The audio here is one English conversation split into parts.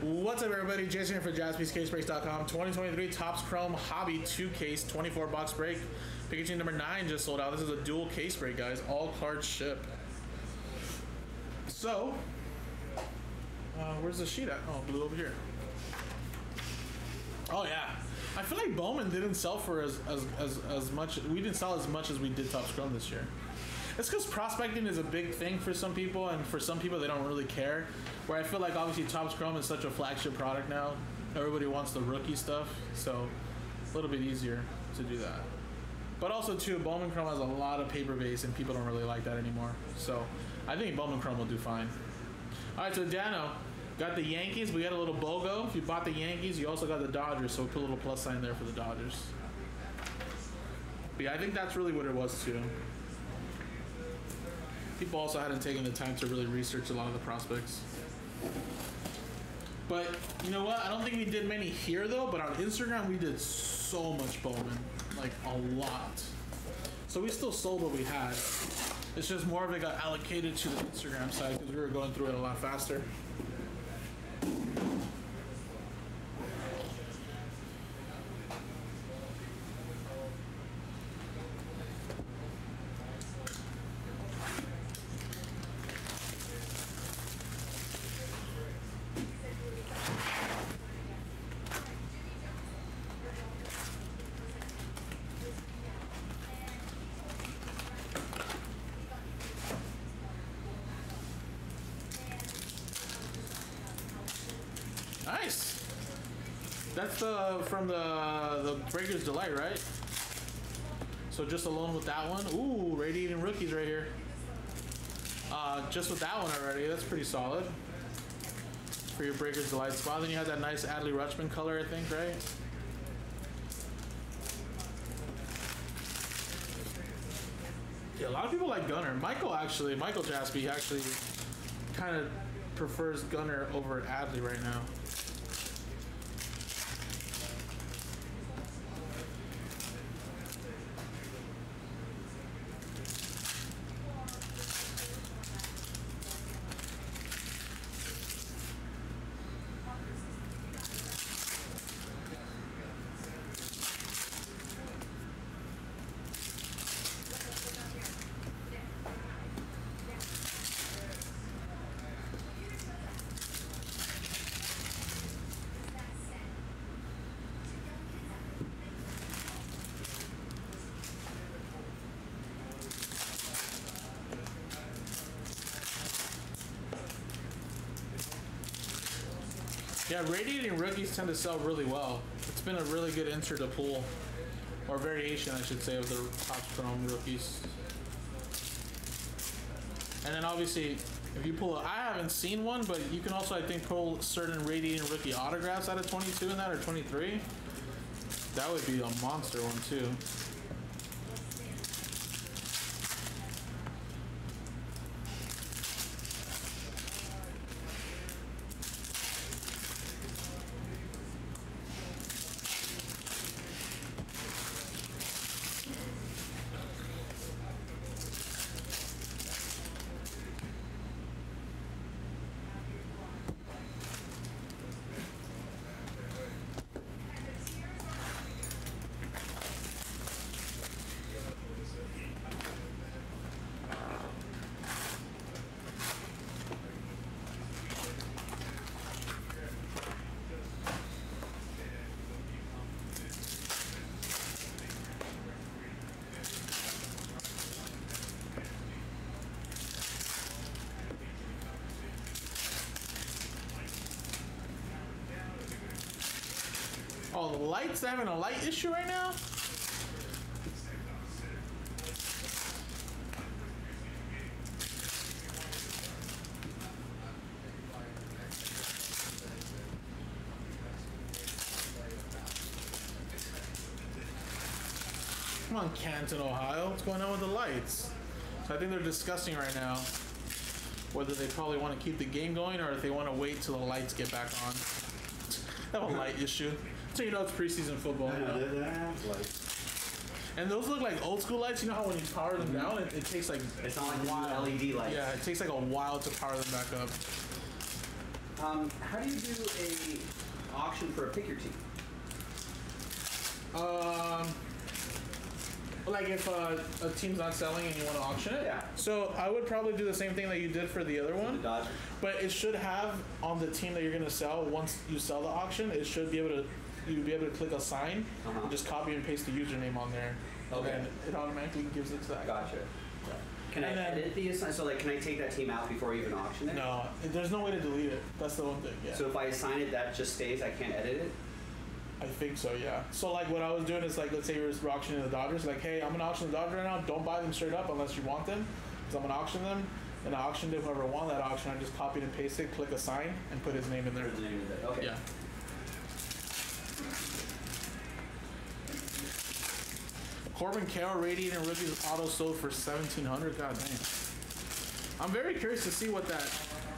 What's up, everybody? Jason here for JaspysCaseBreaks.com. 2023 Topps Chrome Hobby 2 case, 24 box break. Pikachu number 9 just sold out. This is a dual case break, guys. All cards ship. So, uh, where's the sheet at? Oh, blue over here. Oh, yeah. I feel like Bowman didn't sell for as, as, as, as much. We didn't sell as much as we did Topps Chrome this year. It's because prospecting is a big thing for some people, and for some people, they don't really care. Where I feel like obviously Topps Chrome is such a flagship product now. Everybody wants the rookie stuff, so a little bit easier to do that. But also too, Bowman Chrome has a lot of paper base, and people don't really like that anymore. So I think Bowman Chrome will do fine. All right, so Dano got the Yankees. We got a little BOGO. If you bought the Yankees, you also got the Dodgers. So we put a little plus sign there for the Dodgers. But yeah, I think that's really what it was too people also hadn't taken the time to really research a lot of the prospects. But you know what? I don't think we did many here though. But on Instagram, we did so much Bowman, like a lot. So we still sold what we had. It's just more of it got allocated to the Instagram side because we were going through it a lot faster. Nice. That's the from the the Breakers Delight, right? So just alone with that one. Ooh, radiating rookies right here. Uh, just with that one already, that's pretty solid. For your Breakers Delight spot. Then you have that nice Adley Rutschman color, I think, right? Yeah, a lot of people like Gunnar. Michael actually, Michael Jaspy actually kind of prefers Gunnar over Adley right now. Yeah, radiating rookies tend to sell really well. It's been a really good insert to pull, or variation, I should say, of the Topps Chrome rookies. And then obviously, if you pull, a, I haven't seen one, but you can also, I think, pull certain radiating rookie autographs out of 22 in that or 23. That would be a monster one too. Light's having a light issue right now? Come on, Canton, Ohio. What's going on with the lights? So I think they're discussing right now whether they probably want to keep the game going or if they want to wait till the lights get back on. Have a light issue. So you know it's preseason football. You know? And those look like old school lights. You know how when you power them down, it, it takes like It's not like a while. the LED lights. Yeah, it takes like a while to power them back up. Um, how do you do a auction for a pick your team? Um, like if uh, a team's not selling and you want to auction it. Yeah. So I would probably do the same thing that you did for the other The one, Dodger. but it should have on the team that you're gonna sell. Once you sell the auction, it should be able to. You'd be able to click assign Uh-huh. and just copy and paste the username on there. Okay. And it automatically gives it to that. guy. Gotcha. Can I then- edit the assign? So like, can I take that team out before I even auction it? No, there's no way to delete it. That's the one thing. Yeah. So if I assign it, that just stays. I can't edit it. I think so, yeah. So like what I was doing is like, let's say you're auctioning the Dodgers, like, hey, I'm gonna auction the Dodgers right now. Don't buy them straight up unless you want them, because I'm gonna auction them. And I auctioned it. Whoever won that auction, I just copied and pasted, click assign, and put his name in there. There's the name of it. Okay. Yeah. Corbin Carroll radiating rookies auto sold for seventeen hundred. God damn. I'm very curious to see what that,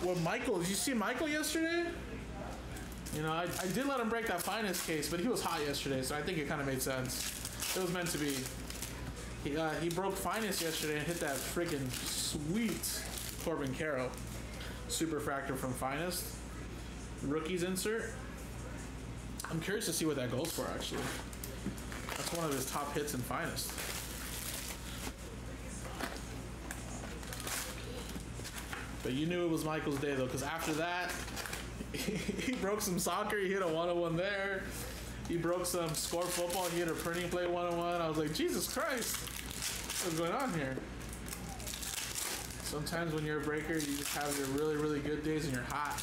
what Michael. Did you see Michael yesterday? You know, I, I did let him break that Finest case, but he was hot yesterday, so I think it kind of made sense. It was meant to be. He, uh, he broke Finest yesterday and hit that freaking sweet Corbin Carroll super fractor from finest rookies insert. I'm curious to see what that goes for actually. That's one of his top hits and finest. But you knew it was Michael's day though, because after that, he broke some soccer. He hit a one-on-one there. He broke some score football. He hit a printing plate one-on-one. I was like, Jesus Christ, what's going on here? Sometimes when you're a breaker, you just have your really, really good days and you're hot.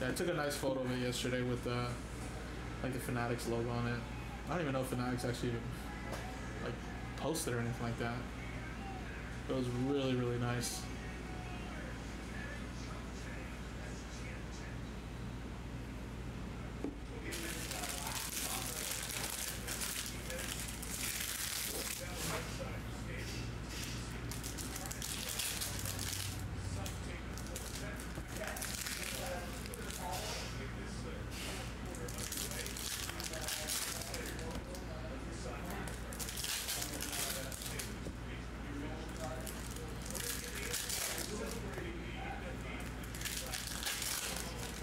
Yeah, I took a nice photo of it yesterday with uh, like the Fanatics logo on it. I don't even know if Fanatics actually like posted or anything like that. It was really, really nice.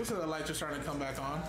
Looks like the lights are starting to come back on.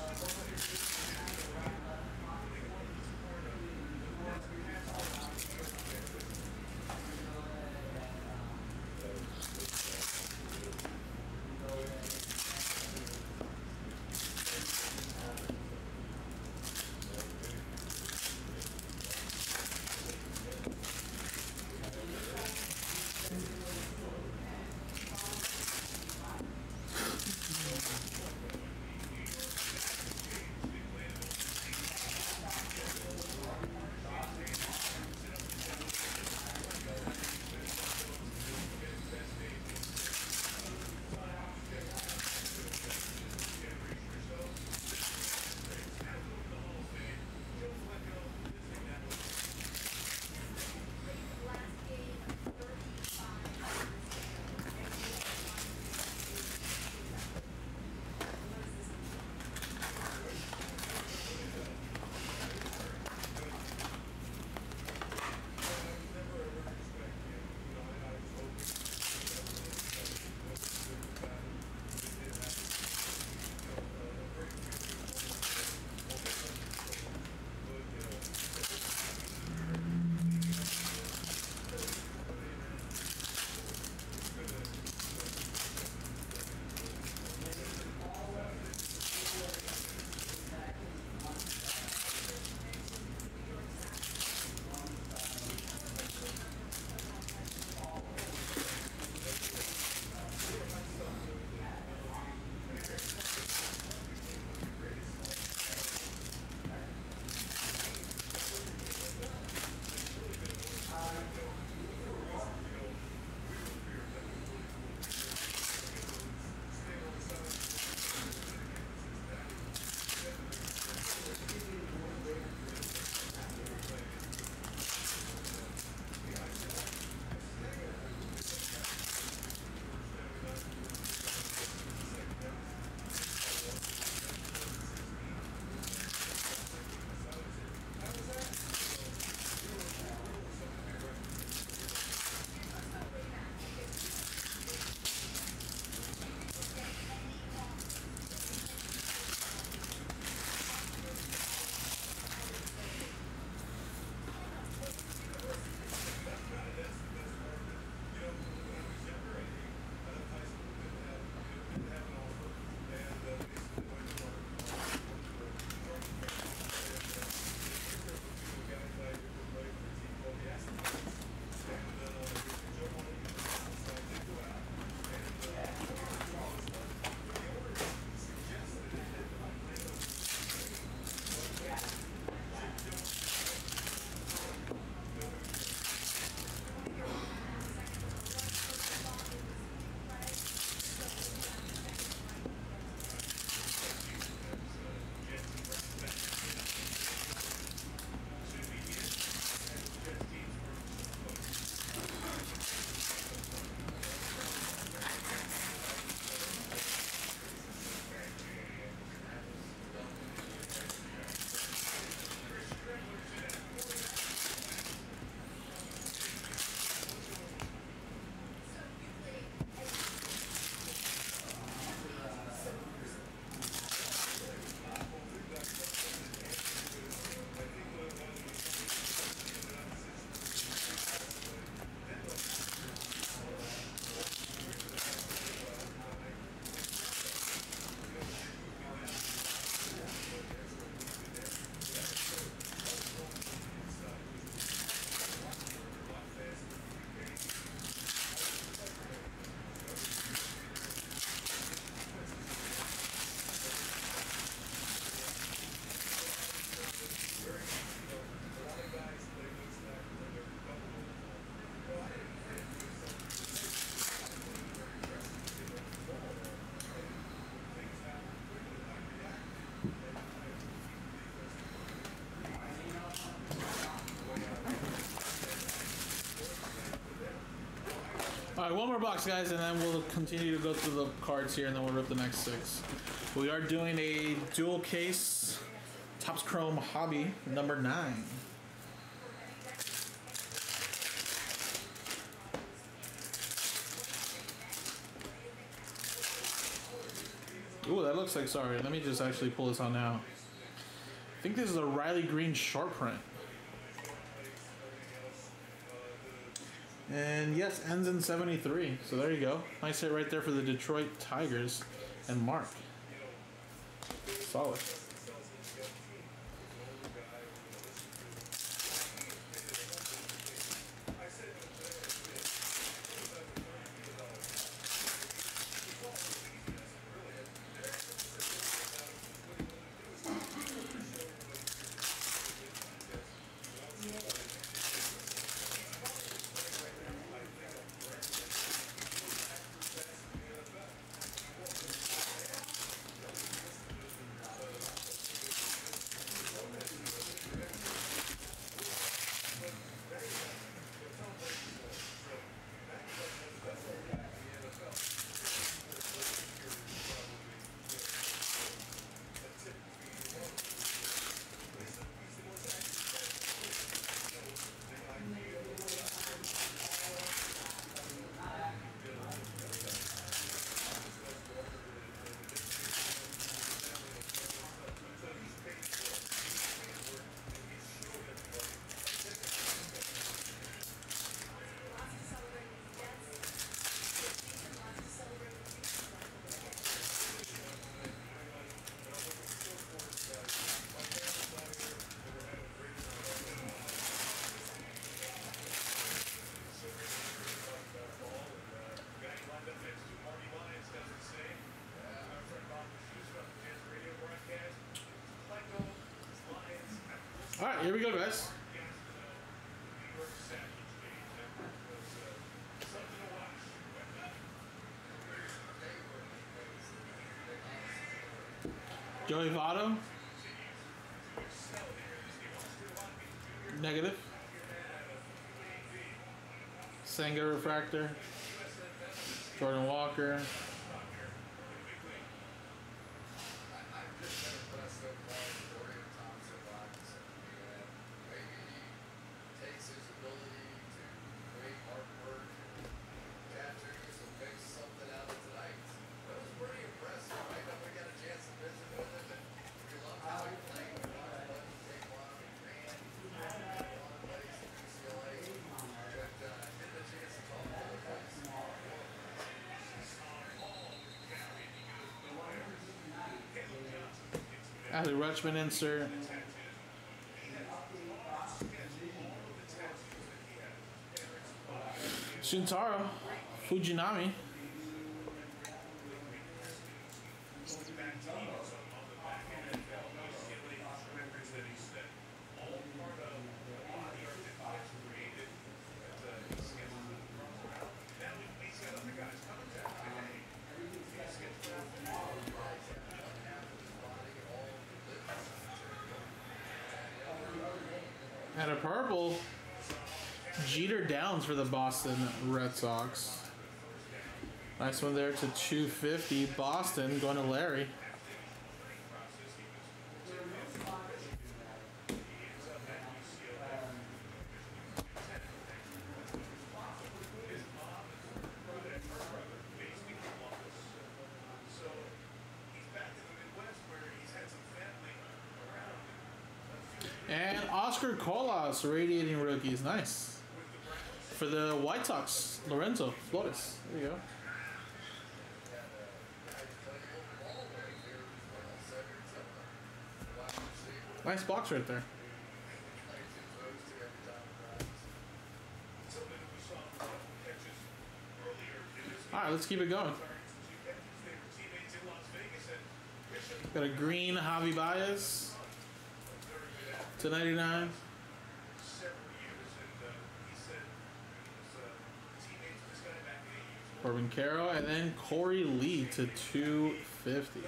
All right, one more box, guys, and then we'll continue to go through the cards here, and then we'll rip the next six. We are doing a dual case Topps Chrome Hobby number nine. Ooh, that looks like, sorry, let me just actually pull this on now. I think this is a Riley Greene short print. And yes, ends in 73. So there you go. Nice hit right there for the Detroit Tigers and Mark. Solid. Here we go, guys. Joey Votto. Negative. Sanger Refractor. Jordan Walker. takes his ability to create artwork, capture, so make something out of tonight. That was pretty impressive. I know we got a chance to visit with him, and we love how he played. We wanted to let him take one. He ran. He wanted to play some UCLA. But uh, getting a chance to talk to the guys. Adley Rutschman insert. Shintaro Fujinami. Purple Jeter Downs for the Boston Red Sox. Nice one there to 250. Boston going to Larry. And Oscar Colas, radiating rookies. Nice. For the White Sox, Lorenzo Flores. There you go. Nice box right there. All right, let's keep it going. Got a green Javi Baez to 99. Corbin Carroll, and then Korey Lee to 250.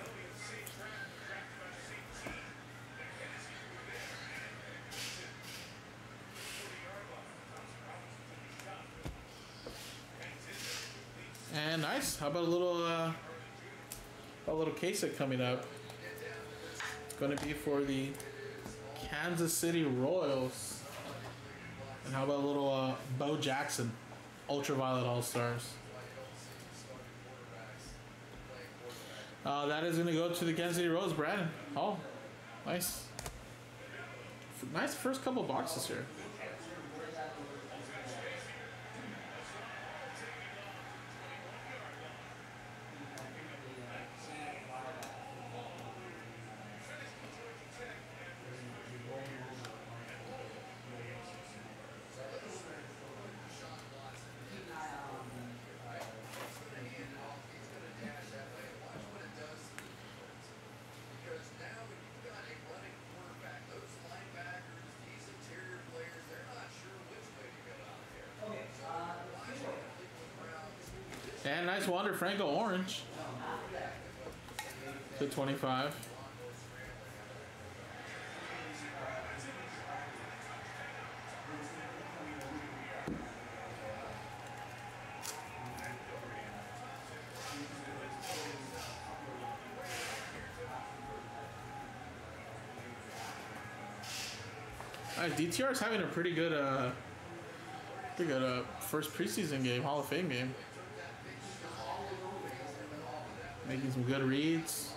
And nice. How about a little uh, a little case coming up? It's going to be for the Kansas City Royals. And how about a little uh, Bo Jackson, Ultraviolet All Stars? Uh, that is going to go to the Kansas City Royals, Brandon. Oh, nice. Nice first couple boxes here. Because now when you've got a running quarterback, those linebackers, these interior players, they're not sure which way to go out there. So why should Cleveland Browns And nice Wander Franco orange. To 25. Alright, DTR is having a pretty good, uh, pretty good uh, first preseason game, Hall of Fame game. Making some good reads.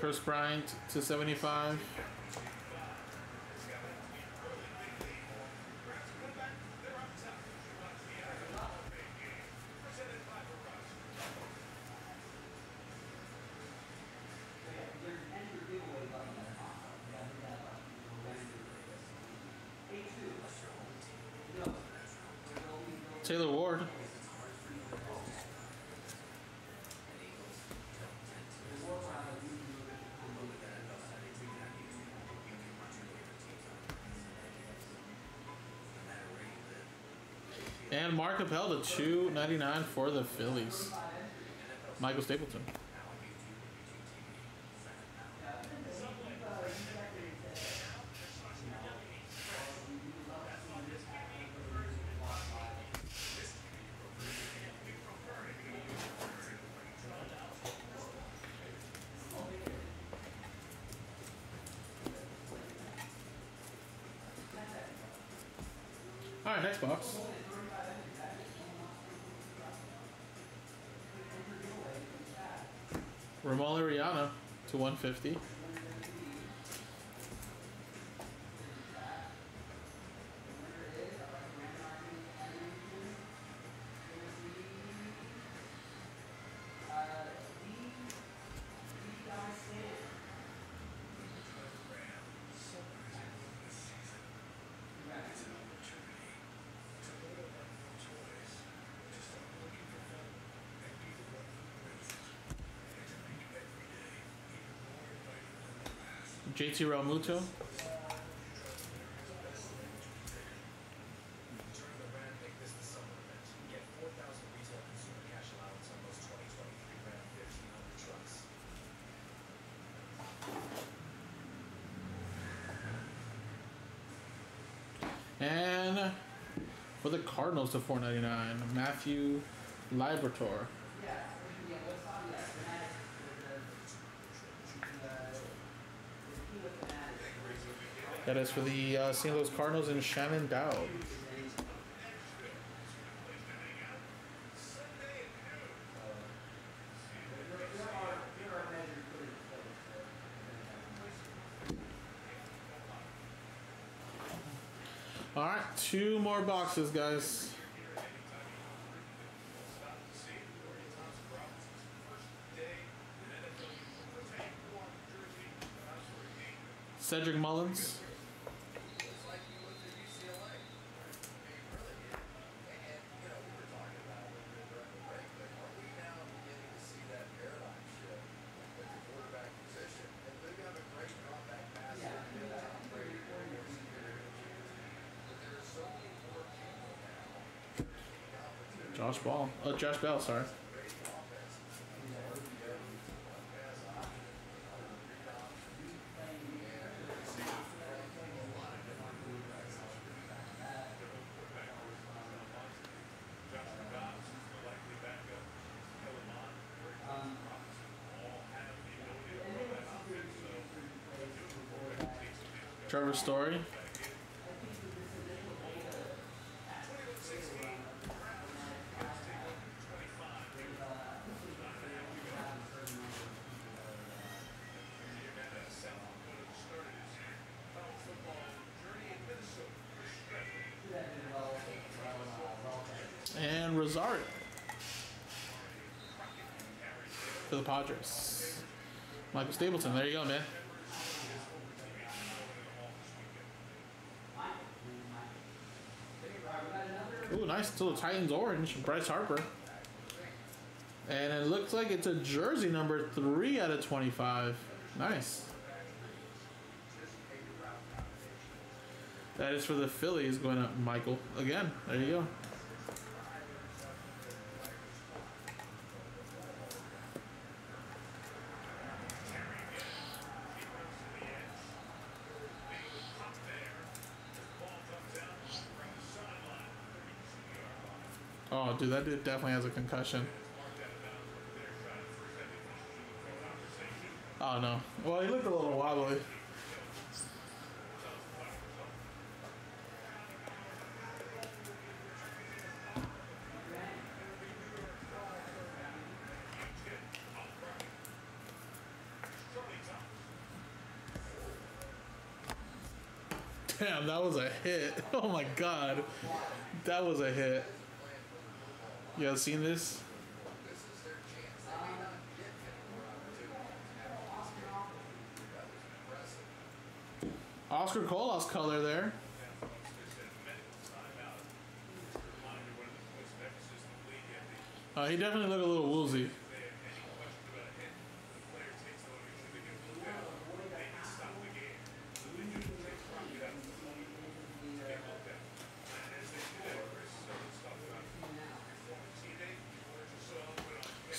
Kris Bryant to 75. Mark Appel to 299 for the Phillies. Michael Stapleton. All right, next box. Ramon Ariana to 150. 1500 trucks. And for the Cardinals to 499, Matthew Liberatore. That is for the uh, St. Louis Cardinals and Shannon Dowd. All right, two more boxes, guys. Cedric Mullins. It's like you went to UCLA. I mean, really did. And, you know, we were talking about it a little bit during the break, but are we now beginning to see that paradigm shift at the quarterback position? And they're going to have a great dropback passer. Yeah. Tom Brady, very, very superior. But there are so many more people now Ball. Oh, Josh Bell, sorry. Trevor Story. And Rosario for the Padres. Michael Stapleton, there you go, man. Ooh, nice little Titans orange, Bryce Harper. And it looks like it's a jersey number three out of 25. Nice. That is for the Phillies going up, Michael. Again, there you go. Oh, dude, that dude definitely has a concussion. Oh no. Well, he looked a little wobbly. Damn, that was a hit. Oh my god. That was a hit. You guys seen this? Oscar Colas color there. Uh, he definitely looked a little woozy.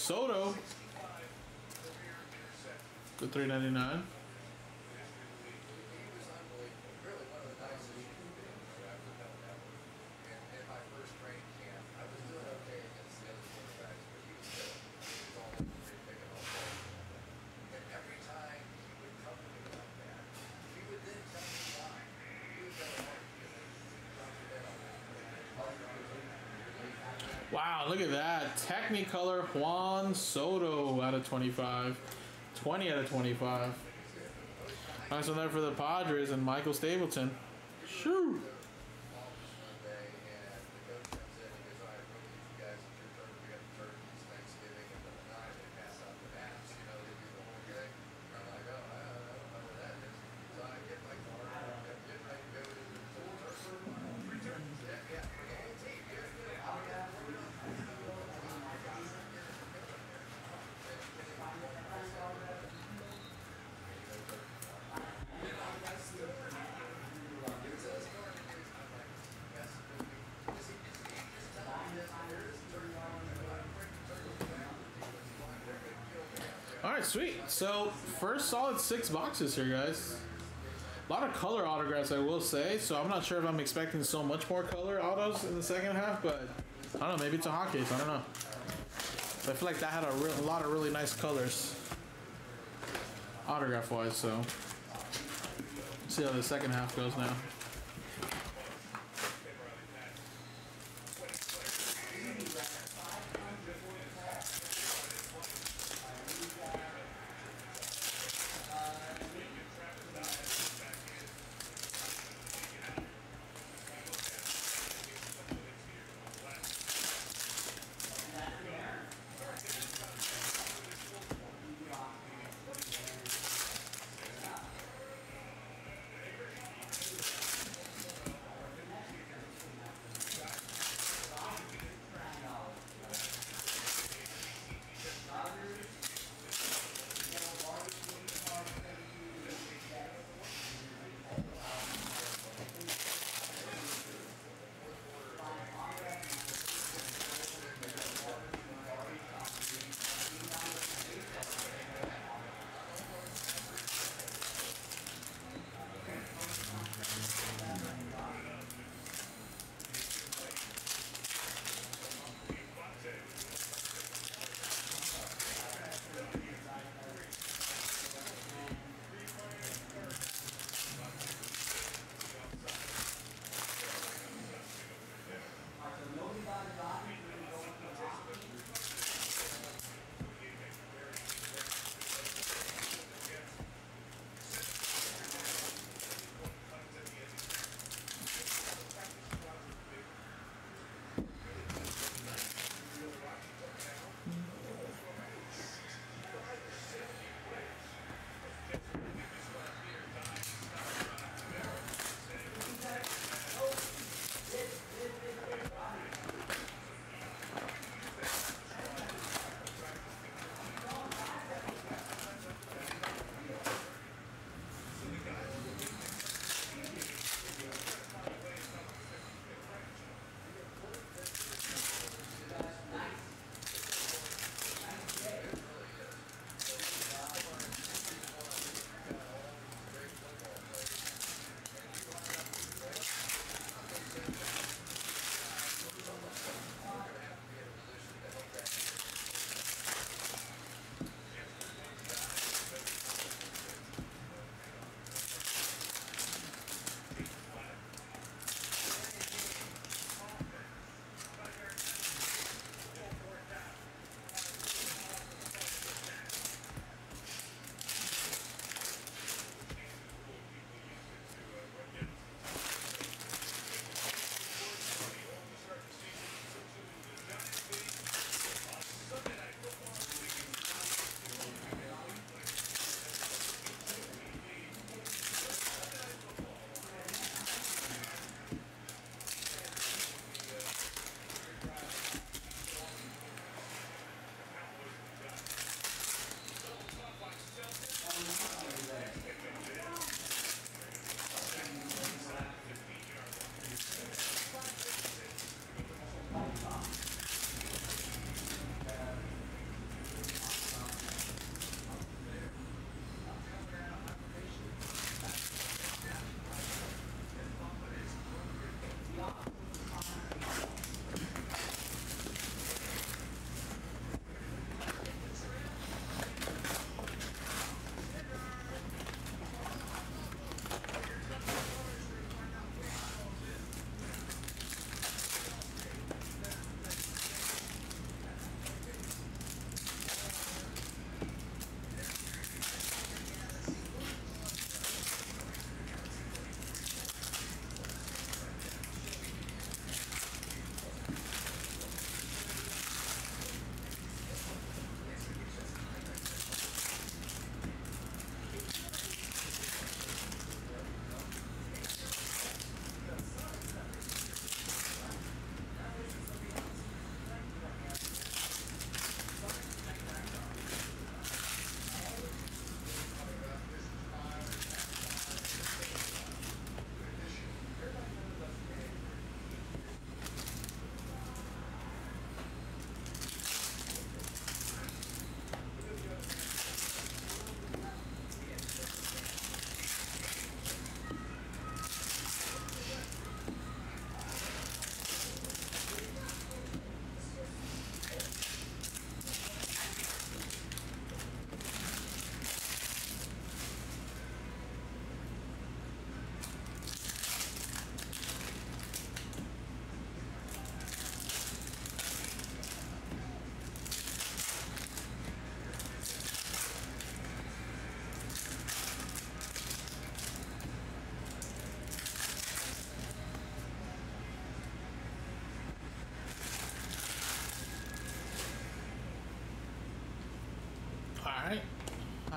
Soto. The three ninety nine. in my first training camp, I was doing okay against the other quarterbacks, but he was still, he was all over me picking all balls. And every time he would come to me like that, he would then tell me why. He was going to work because he dropped the ball. Wow, look at that. Technicolor Juan Soto out of 25. 20 out of 25. Nice one there for the Padres and Michael Stapleton. Shoo! One day, and the coach comes in and goes, all right, rookies, you guys, it's your turn. We got the turkeys, Thanksgiving, and then the night they pass out the bats. You know, they do the whole thing. And I'm like, oh, I, I don't know what that is. So I get my card, I'm getting ready to go to the to the turkey. Three turkeys. Yeah, yeah, for the whole team. Yeah, yeah. I'll get it. All sweet. So first solid six boxes here, guys. A lot of color autographs, I will say. So I'm not sure if I'm expecting so much more color autos in the second half, but I don't know. Maybe it's a hot case. I don't know. But I feel like that had a, a lot of really nice colors, autograph wise. So see how the second half goes now.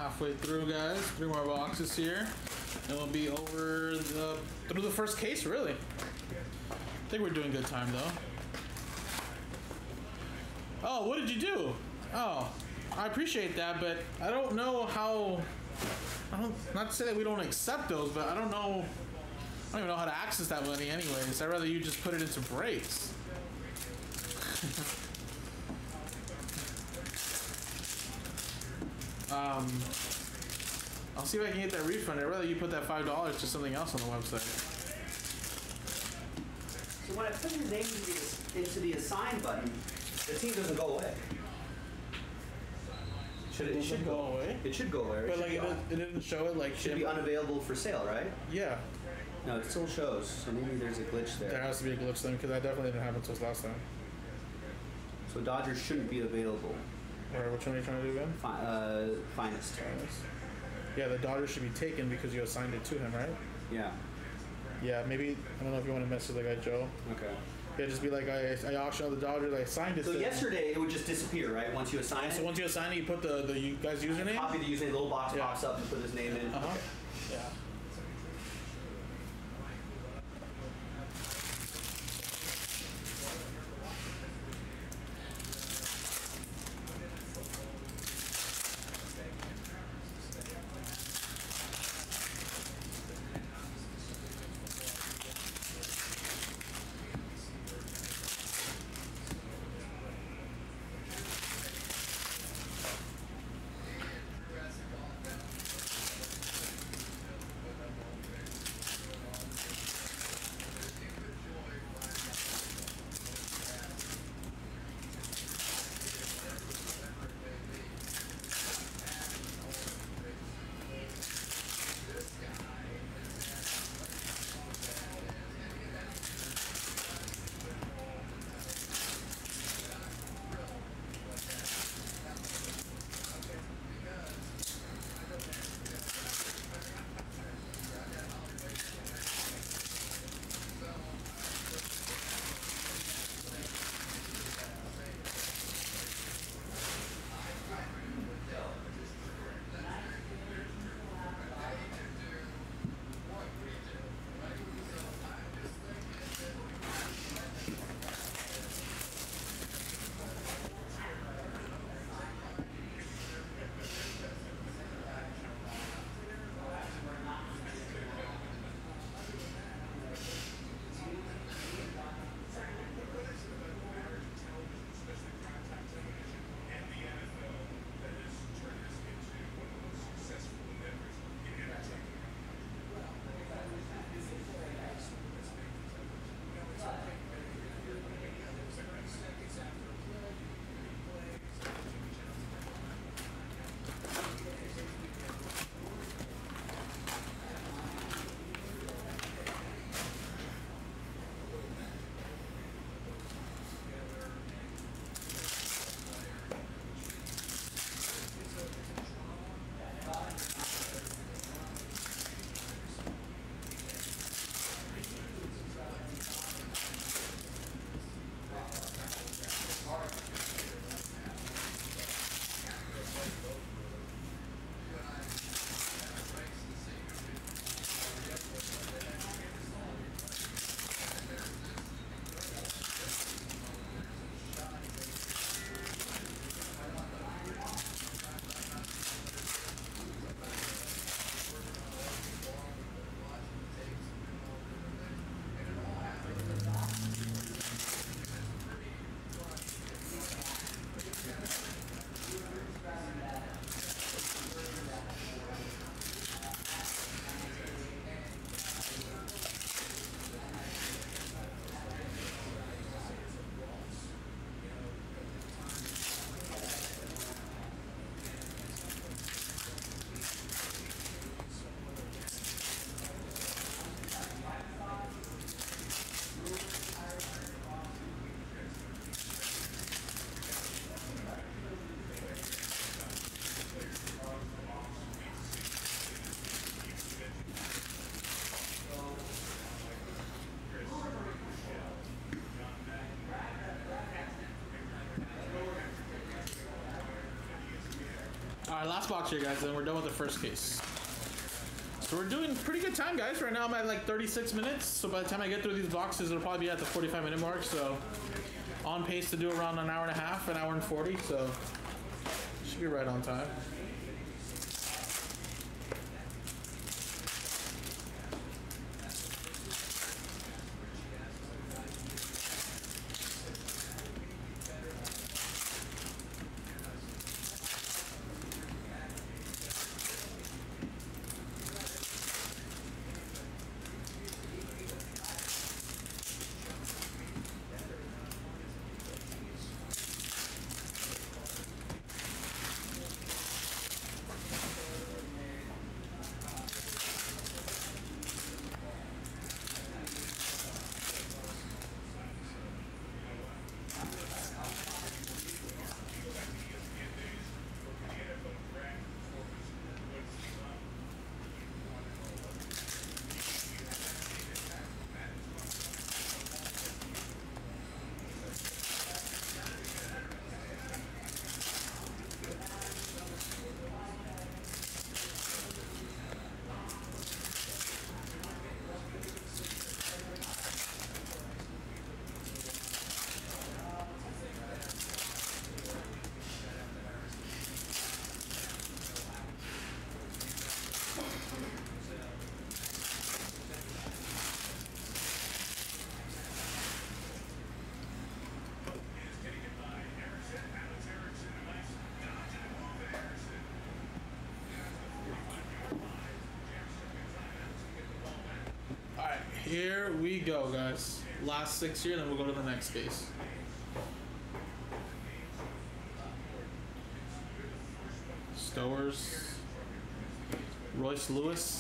Halfway through, guys. Three more boxes here, and we'll be over the through the first case. Really, I think we're doing good time though. Oh, what did you do? Oh, I appreciate that, but I don't know how. I don't. Not to say that we don't accept those, but I don't know. I don't even know how to access that money, anyways. I'd rather you just put it into breaks. Um, I'll see if I can get that refund. I'd rather you put that five dollars to something else on the website. So when I put his name into the, into the assign button, the team doesn't go away. Should it, it should go away. It should go away. It But like it, didn't- it didn't show it like should be unavailable for sale, right? yeah. No, it still shows. So maybe there's a glitch There there. has to be a glitch then because that definitely didn't happen to us last time. So Dodgers shouldn't be available. Or which one are you trying to do again? Fi- uh, finest. Yeah, the Dodgers should be taken because you assigned it to him, right? Yeah. Yeah, maybe I don't know if you want to mess with the guy Joe. Okay. Yeah, just be like I I auctioned out the Dodgers. I signed it. So to yesterday it would just disappear, right? Once you assign So it. once you assign it, you put the the you guy's username. Copy the username. The little box Yeah. pops up and put his name in. Uh huh. Last box here, guys, and we're done with the first case. So we're doing pretty good time, guys. Right now I'm at like 36 minutes. So by the time I get through these boxes, it'll probably be at the 45 minute mark. So on pace to do around an hour and a half, an hour and 40. So should be right on time. Here we go, guys. Last six here, then we'll go to the next case. Stowers, Royce Lewis.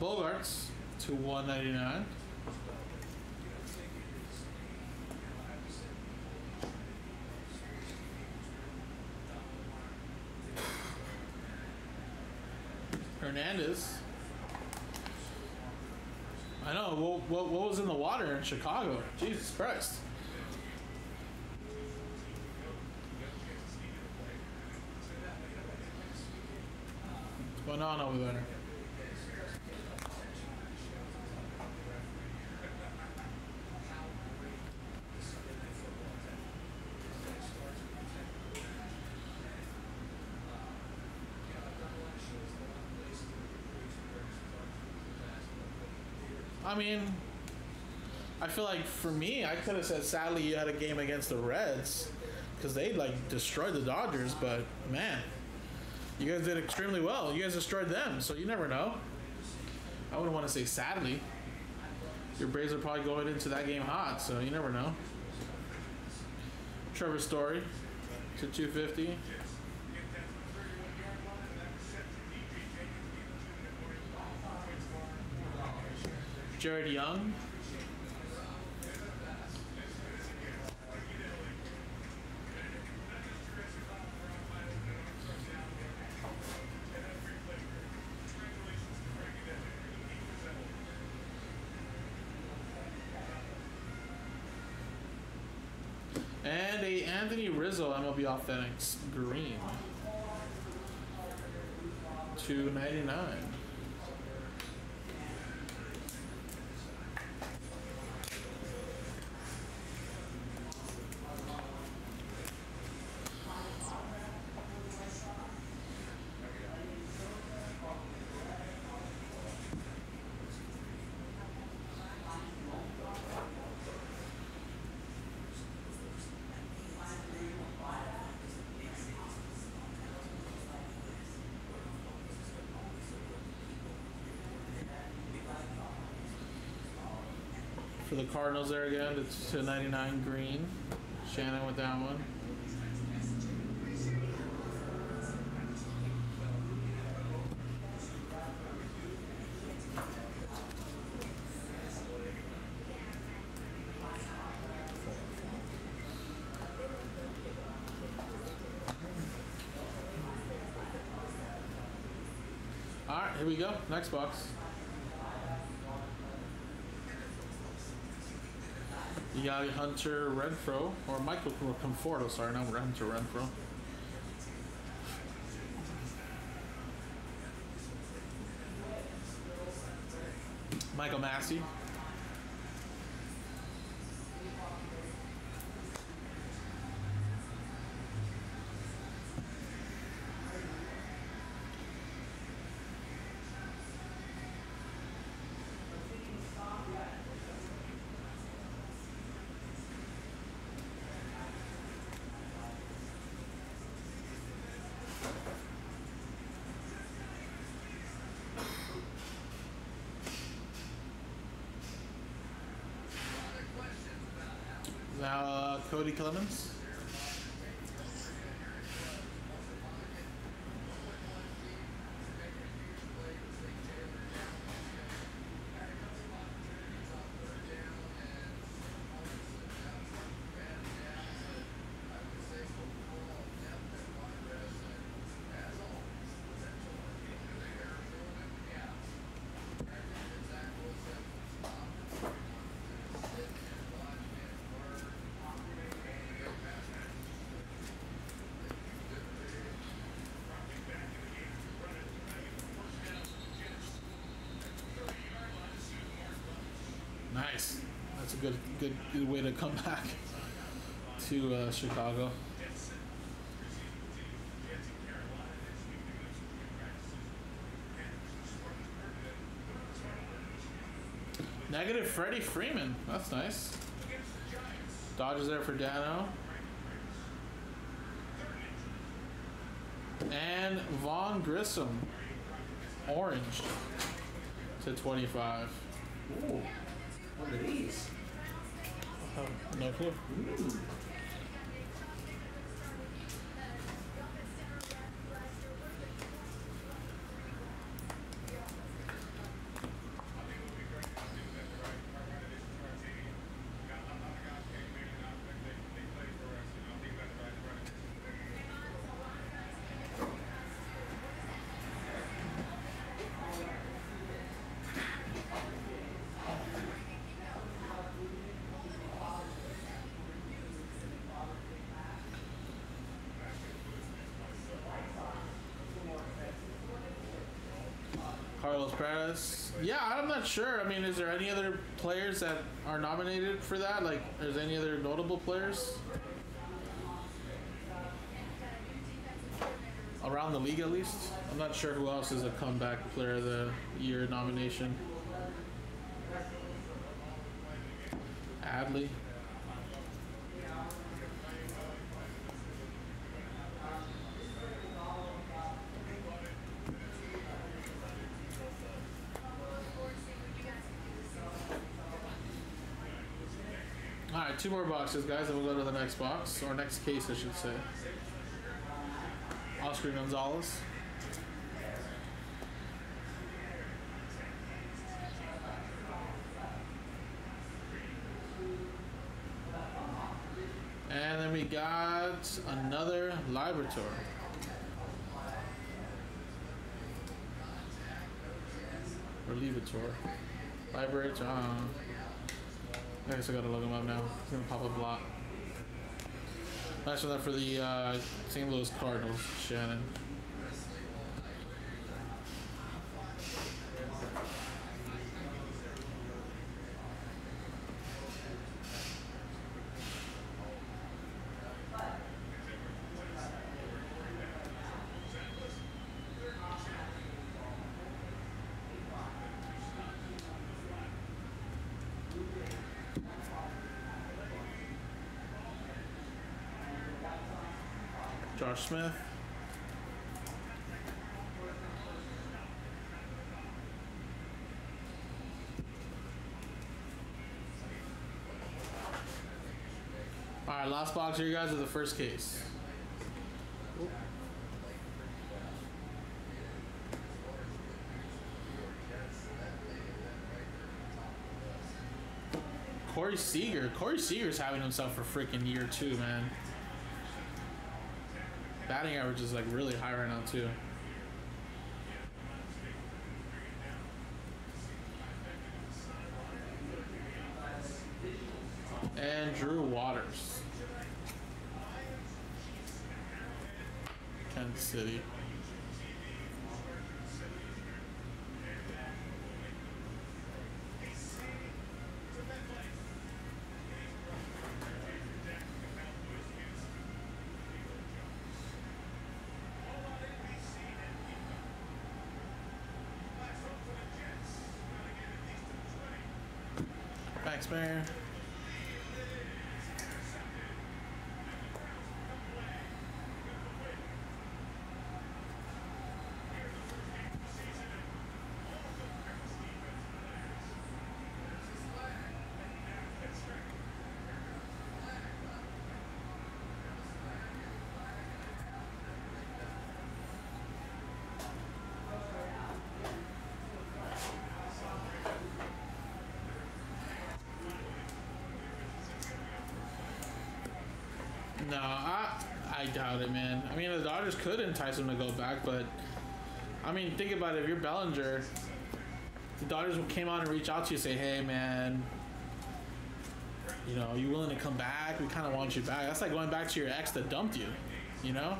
Bogaerts to 199. Hernandez. I know. What, what, what was in the water in Chicago? Jesus Christ. What's going on over there? I mean, I feel like for me, I could have said sadly you had a game against the Reds because they like destroyed the Dodgers, but man, you guys did extremely well. You guys destroyed them, so you never know. I wouldn't want to say sadly. Your Braves are probably going into that game hot, so you never know. Trevor Story to 250. Jared Young. And a Anthony Rizzo MLB Authentics green. 299. for the Cardinals there again it's to 99 green. Shannon with that one. All right, here we go. Next box. Got Hunter Renfroe or Michael Conforto. Sorry, not Hunter Renfroe. Michael Massey. Now, uh, Cody Clemens. Nice. That's a good, good, good way to come back to uh, Chicago. Negative Freddie Freeman. That's nice. Dodgers there for Dano. And Vaughn Grissom. Orange to 25. Ooh. What are these? Oh, no clue. Yeah, I'm not sure. I mean, is there any other players that are nominated for that? Like, is any other notable players around the league at least? I'm not sure who else is a comeback player of the year nomination. Adley. All right, two more boxes, guys, and we'll go to the next box or next case, I should say. Oscar Gonzalez. And then we got another Liberatore. Or don't know. I guess I gotta look him up now. He's gonna pop up a lot. That's that for the uh, St. Louis Cardinals, Shannon. Josh Smith. All right, last box here, you guys, of the first case. Corey Seager. Corey Seager's having himself a freaking year too, man batting average is like really high right now too. And Drew Waters. Kansas City. Thanks, No, I I doubt it, man. I mean, the Dodgers could entice him to go back, but I mean, think about it. If you're Bellinger, the Dodgers came on and reach out to you, say, "Hey, man, you know, you willing to come back? We kind of want you back." That's like going back to your ex that dumped you. You know.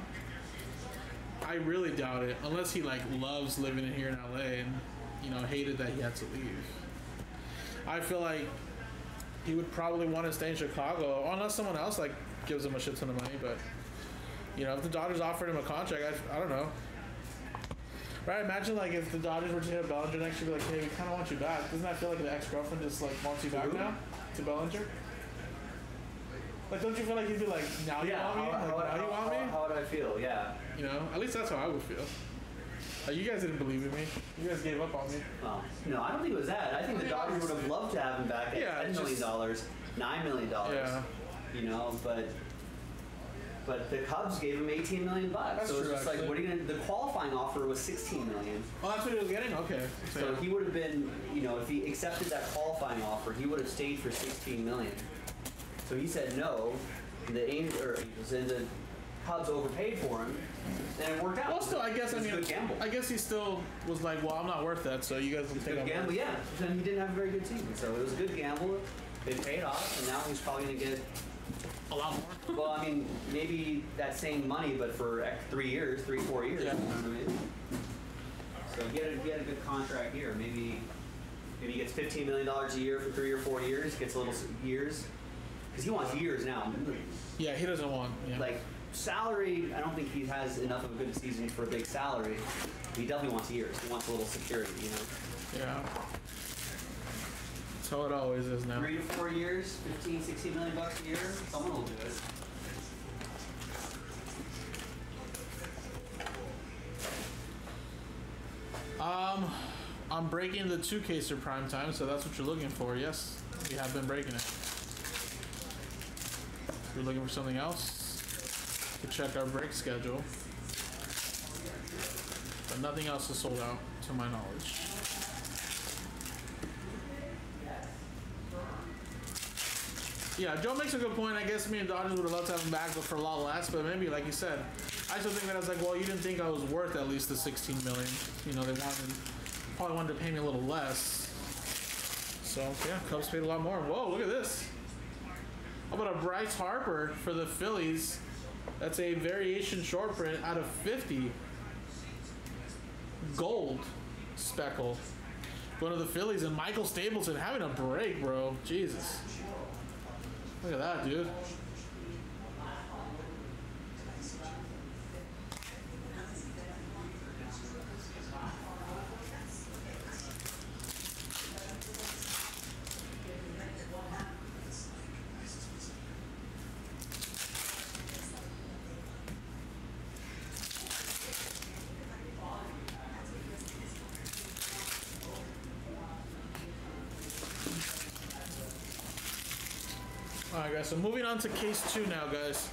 I really doubt it, unless he like loves living in here in LA and you know hated that he had to leave. I feel like he would probably want to stay in Chicago unless someone else like gives him a shit ton of money. But you know, if the Dodgers offered him a contract, I, I don't know. Right? Imagine like if the Dodgers were to hit Bellinger next year, be like, hey, we kind of want you back. Doesn't that feel like the ex girlfriend just like wants you back Who? now to Bellinger? Like, don't you feel like he'd be like, now you Yeah, want me? how, Like, how, now you how, want me? how, how would I feel? Yeah. You know, at least that's how I would feel. Like, you guys didn't believe in me. You guys gave up on me. No, I don't think it was that. I think the Dodgers would have loved to have him back at Yeah, ten just- dollars, nine million dollars. Yeah. You know, but but the Cubs gave him eighteen million bucks. That's so it's true, just like, what are you gonna? The qualifying offer was sixteen million. Oh, that's what he was getting. Okay. So he would have been, you know, if he accepted that qualifying offer, he would have stayed for sixteen million. So he said no. The Angels, or Angels, and the Cubs overpaid for him, and it worked out. Well, still, I guess I mean, a good gamble. I guess he still was like, well, I'm not worth that, so you guys will take Good gamble, yeah. and he didn't have a very good team, so it was a good gamble. It paid off, and now he's probably gonna get. A lot more. Well, I mean, maybe that same money, but for three years, three, four years. Yeah. You know what I mean? So get a get a good contract here. Maybe maybe he gets fifteen million dollars a year for three or four years. Gets a little years because he wants years now. Yeah, he doesn't want. Yeah. Like salary, I don't think he has enough of a good season for a big salary. He definitely wants years. He wants a little security, you know. yeah. How it always is now. Three to four years, 15, 16 million bucks a year, someone will do it. Um, I'm breaking the two caser prime time, so that's what you're looking for. Yes, we have been breaking it. If you're looking for something else, you can check our break schedule. But nothing else is sold out, to my knowledge. Yeah, Joe makes a good point. I guess me and Dodgers would have loved to have him back, but for a lot less. But maybe, like you said, I still think that I was like, well, you didn't think I was worth at least the 16 million. You know, they wanted probably wanted to pay me a little less. So yeah, Cubs paid a lot more. Whoa, look at this. How about a Bryce Harper for the Phillies? That's a variation short print out of 50. Gold speckle. Going to the Phillies and Michael Stapleton having a break, bro. Jesus. Look at that, dude. So moving on to case two now, guys.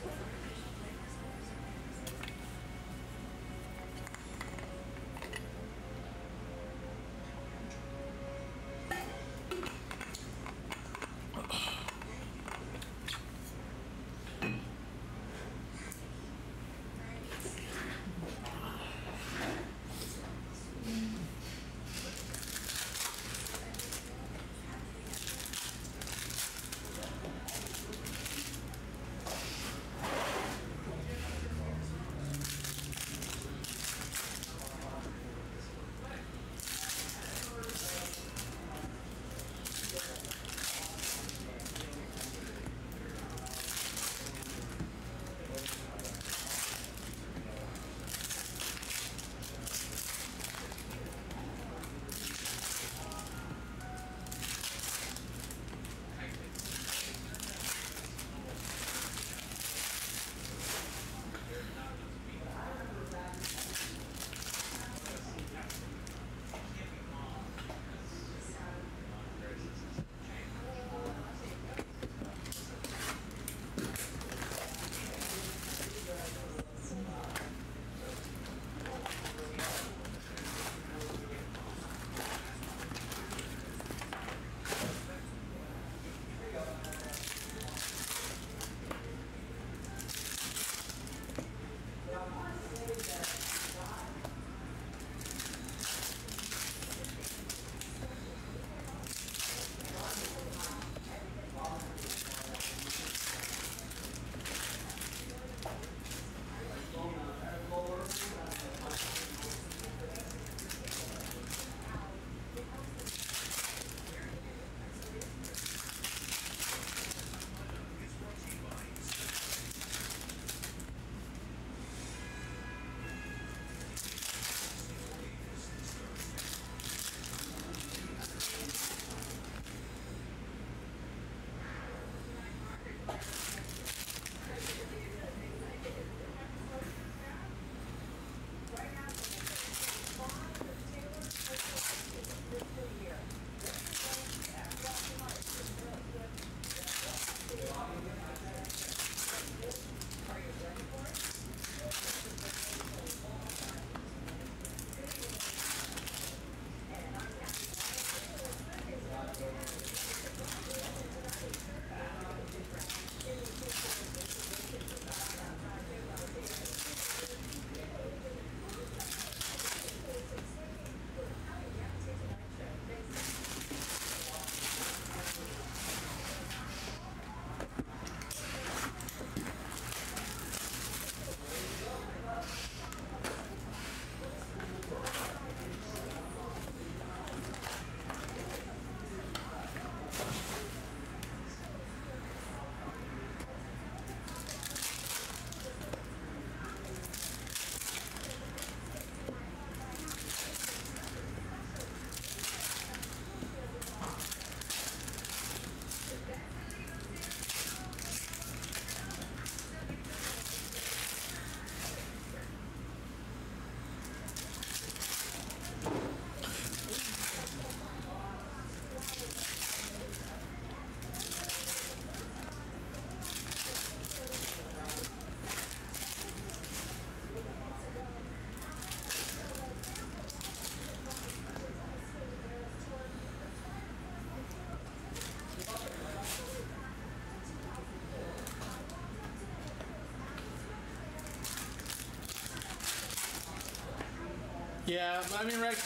Yeah, I mean, Rex,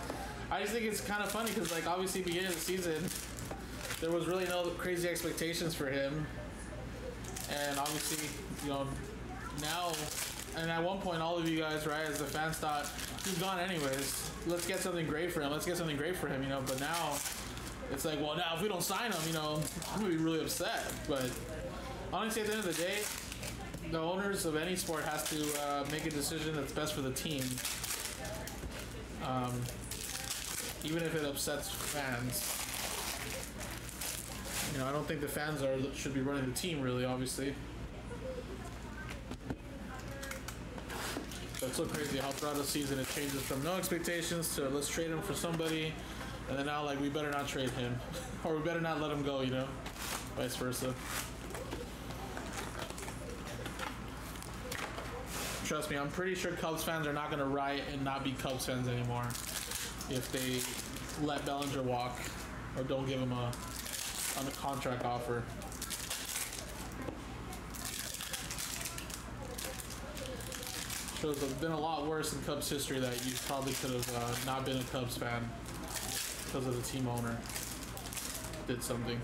I just think it's kind of funny because, like, obviously, beginning of the season, there was really no crazy expectations for him, and obviously, you know, now, and at one point, all of you guys, right, as the fans thought he's gone anyways. Let's get something great for him. Let's get something great for him, you know. But now, it's like, well, now if we don't sign him, you know, I'm gonna be really upset. But honestly, at the end of the day, the owners of any sport has to uh, make a decision that's best for the team. Um, even if it upsets fans. You know, I don't think the fans are should be running the team really, obviously. But it's so crazy how throughout the season it changes from no expectations to let's trade him for somebody, and then now like we better not trade him, or we better not let him go, you know, vice versa. Trust me, I'm pretty sure Cubs fans are not gonna riot and not be Cubs fans anymore if they let Bellinger walk or don't give him a on a contract offer. Shows it's been a lot worse in Cubs history that you probably could have uh, not been a Cubs fan because of the team owner did something.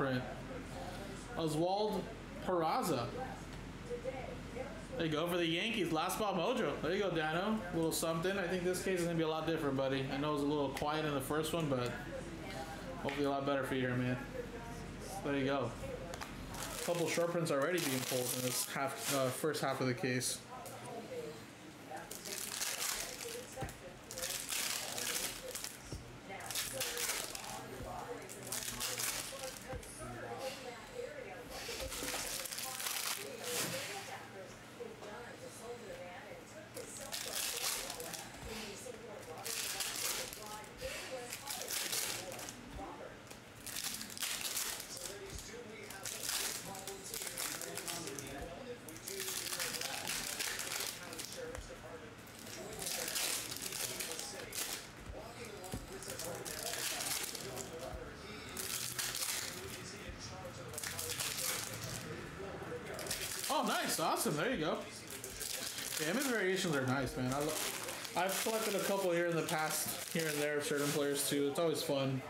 Print. Oswald Peraza. There you go for the Yankees. Last ball mojo. There you go, Dano. A little something. I think this case is to be a lot different, buddy. I know it was a little quiet in the first one, but hopefully a lot better for you here, man. There you go. A couple short prints already being pulled in this half, uh, first half of the case. Oh, nice. Awesome. There you go. Variations are nice, man. I I've collected a couple here in the past, here and there, of certain players too. It's always fun.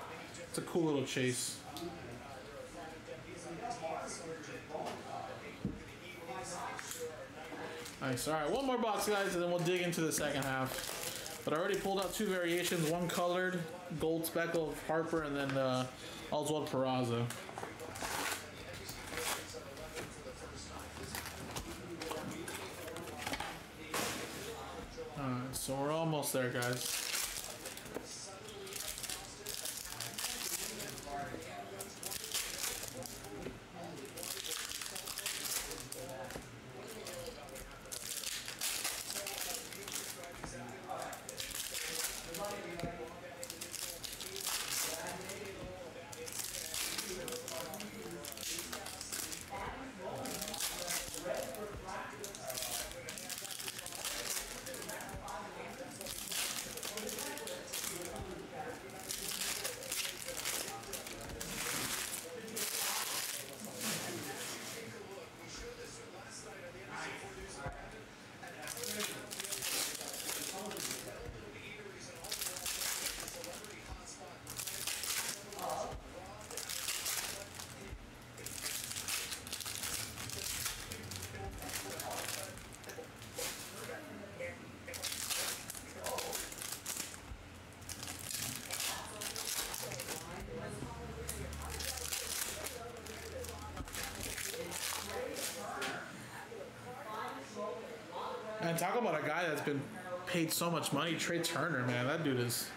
It's a cool little chase. Nice. All right, one more box, guys, and then we'll dig into the second half. But I already pulled out two variations: one colored, gold speckle of Harper, and then uh, Oswald Peraza. Alright, so we're almost there, guys. And talk about a guy that's been paid so much money, Trea Turner, man. That dude is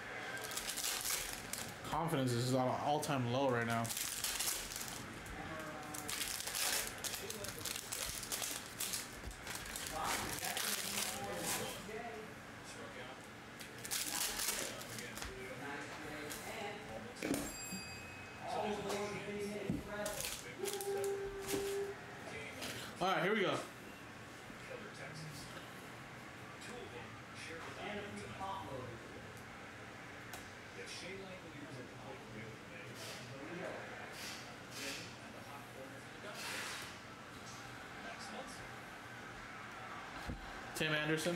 confidence is at an all-time low right now. All right, here we go. Tim Anderson.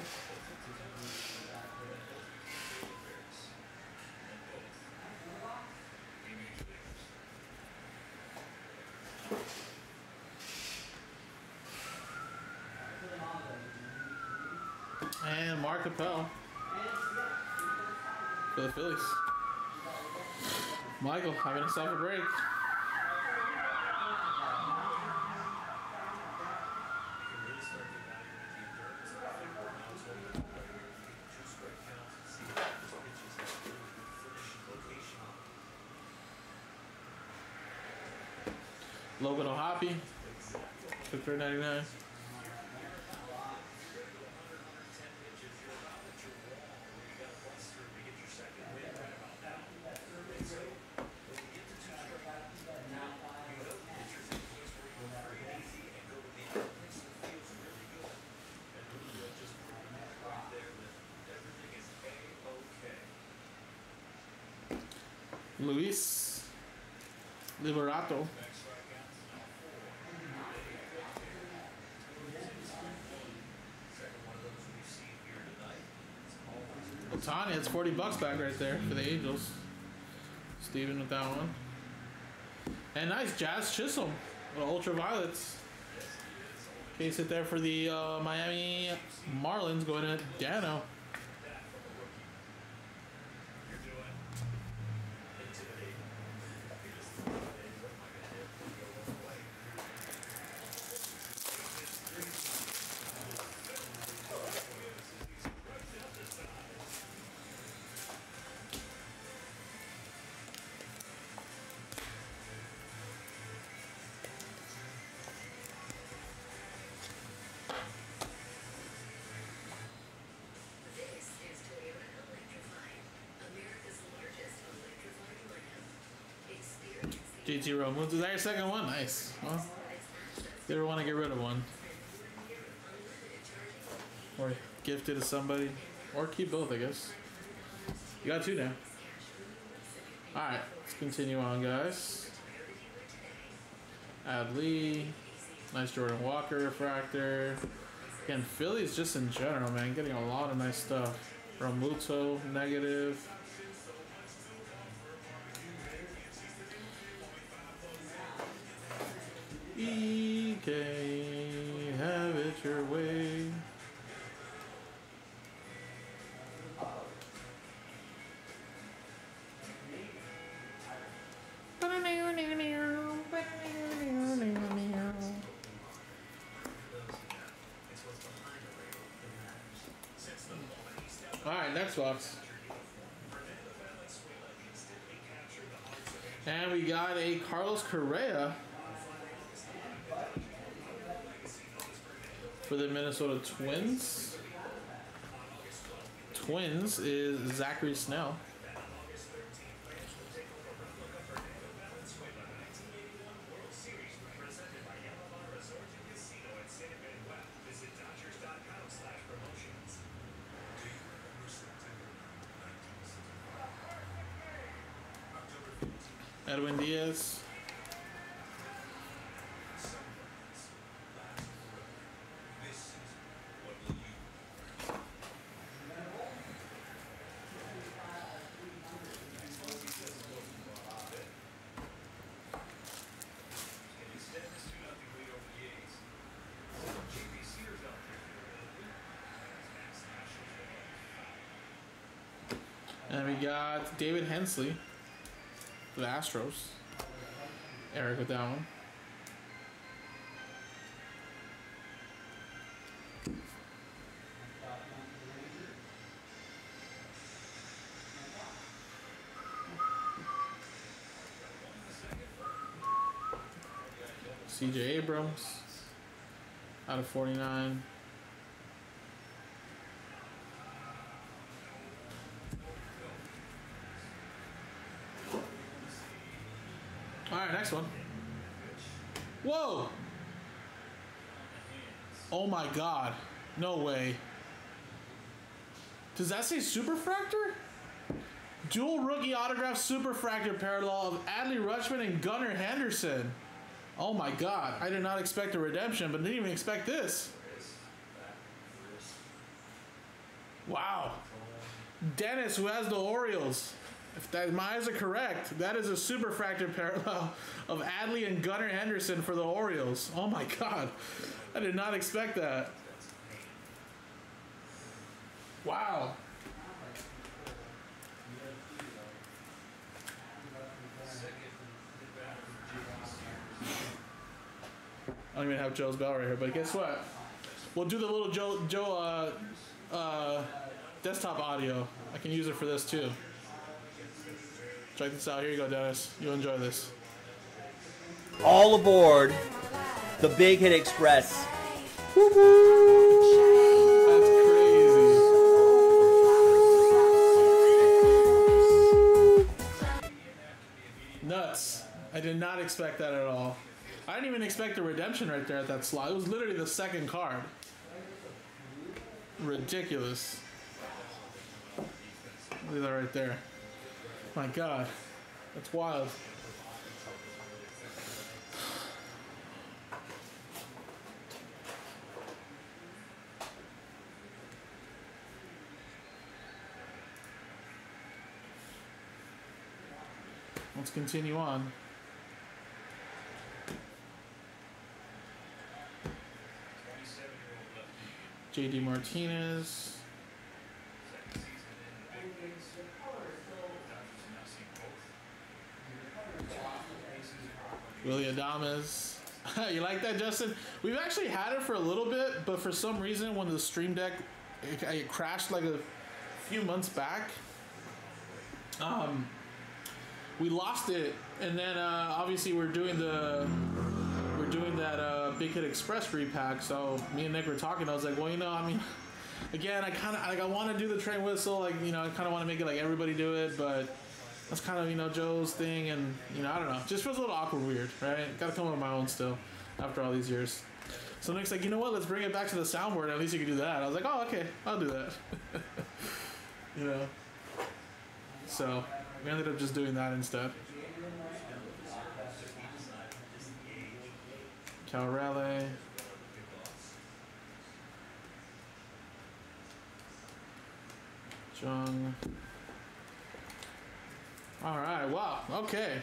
And Mark Appel for the Phillies. Michael having himself a break. Logan O'Hoppe, for three ninety nine. Luis Liberato. Ohtani, it's 40 bucks back right there for the Angels. Steven with that one. And nice, Jazz Chisholm with ultraviolets. Case it there for the uh, Miami Marlins going to Dano. Romo. Is that your second one? Nice. Well, you ever want to get rid of one? Or gift it to somebody? Or keep both, I guess. You got two now. Alright, let's continue on, guys. Adley. Nice Jordan Walker refractor. Again, Phillies just in general, man, getting a lot of nice stuff. Realmuto, negative. EK, have it your way. All right, next box. And we got a Carlos Correa for the Minnesota Twins. Twins is Zachary Snell. Edwin Diaz. uh, it's David Hensley for the Astros. Eric with that one. CJ Abrams out of 49. Oh my god. No way. Does that say Superfractor? Dual rookie autograph Superfractor parallel of Adley Rutschman and Gunnar Henderson. Oh my god. I did not expect a redemption, but didn't even expect this. Wow. Dennis, who has the Orioles. If that, my eyes are correct, that is a Superfractor parallel of Adley and Gunnar Henderson for the Orioles. Oh my god. I did not expect that. Wow. I don't even have Joe's bell right here, but guess what? We'll do the little Joe Joe uh, uh, desktop audio. I can use it for this too. Check this out. Here you go, Dennis. You'll enjoy this. All aboard the Big Hit Express. That's crazy. Nuts. I did not expect that at all. I didn't even expect a redemption right there at that slot. It was literally the second card. Ridiculous. Look at that right there. My god. That's wild. Let's continue on. JD Martinez. Willy Adames. you like that, Justin? We've actually had it for a little bit, but for some reason, when the Stream Deck it, it crashed like a few months back, um, we lost it, and then uh, obviously we're doing the we're doing that uh, Big Hit Express repack. So me and Nick were talking. I was like, well, you know, I mean, again, I kind of like I want to do the train whistle. Like you know, I kind of want to make it like everybody do it, but that's kind of you know Joe's thing, and you know, I don't know, just feels a little awkward, weird, right? Got to come up with my own still after all these years. So Nick's like, you know what? Let's bring it back to the soundboard. At least you can do that. I was like, oh, okay, I'll do that. you know. So we ended up just doing that instead. Cal. Jung. All right. Wow. Okay.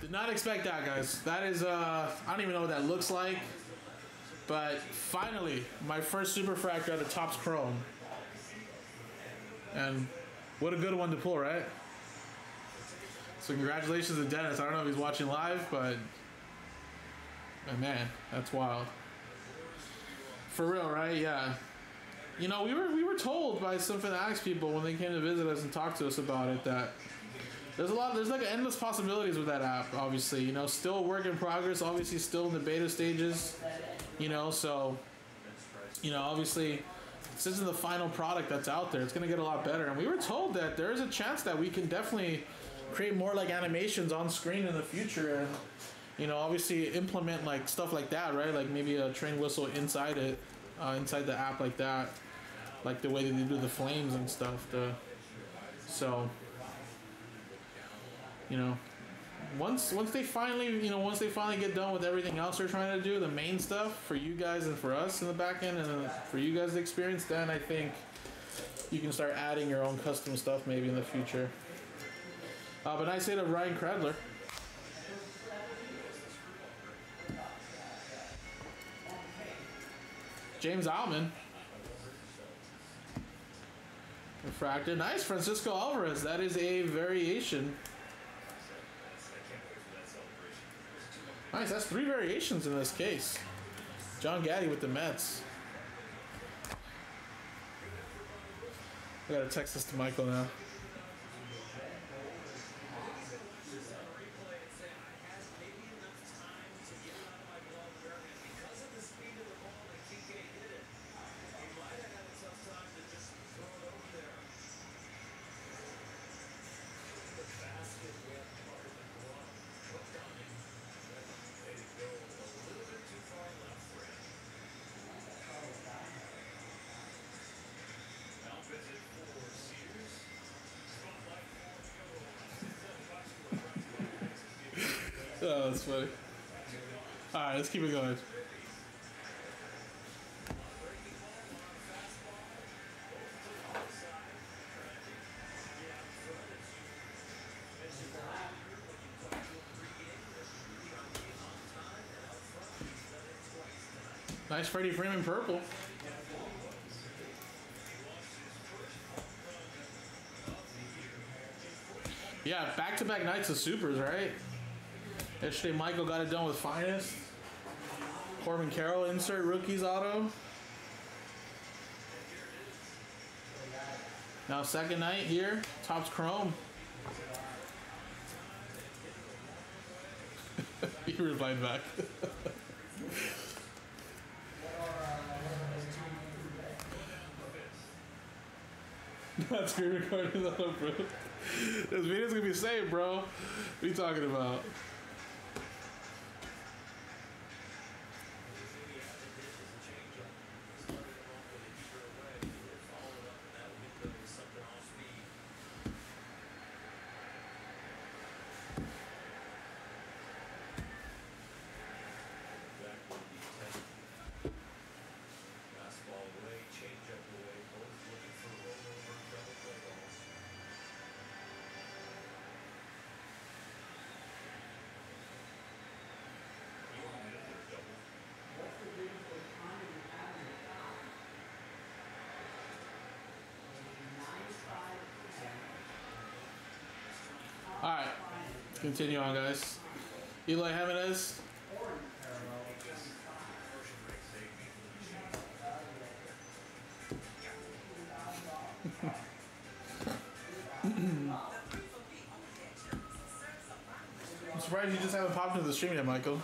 Did not expect that, guys. That is, uh, I don't even know what that looks like. But finally, my first super fractor out of Topps Chrome. And what a good one to pull, right? So congratulations to Dennis. I don't know if he's watching live, but, but man, that's wild. For real, right? Yeah. You know, we were we were told by some Fanatics people when they came to visit us and talk to us about it that there's a lot there's like endless possibilities with that app, obviously. You know, still work in progress, obviously still in the beta stages. You know, so you know, obviously this isn't the final product that's out there. It's gonna get a lot better. And we were told that there is a chance that we can definitely create more like animations on screen in the future and you know, obviously implement like stuff like that, right? Like maybe a train whistle inside it, uh, inside the app like that, like the way that they do the flames and stuff. The so, you know, once once they finally, you know, once they finally get done with everything else they're trying to do, the main stuff for you guys and for us in the back end, and uh, for you guys experience, then I think you can start adding your own custom stuff maybe in the future. Uh, but I say to Ryan Cradler. James Outman. Refracted. Nice, Francisco Alvarez. That is a variation. Nice, that's three variations in this case. John Gaddy with the Mets. I gotta text this to Michael now. Oh, that's funny. All right, let's keep it going. Nice Freddie Freeman purple. Yeah, back-to-back nights of supers, right? Yesterday, Michael got it done with Finest. Corbin Carroll insert rookies auto. Now second night here, Topps Chrome. he replied back. Not screen recording bro. This video's gonna be saved, bro. What are you talking about? Continue on, guys. Eloy Jimenez. I'm surprised you just haven't popped into the stream yet, Michael.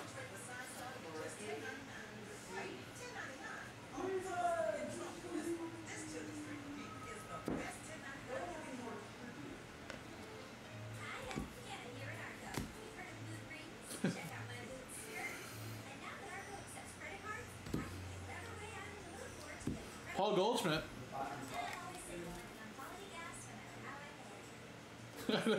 All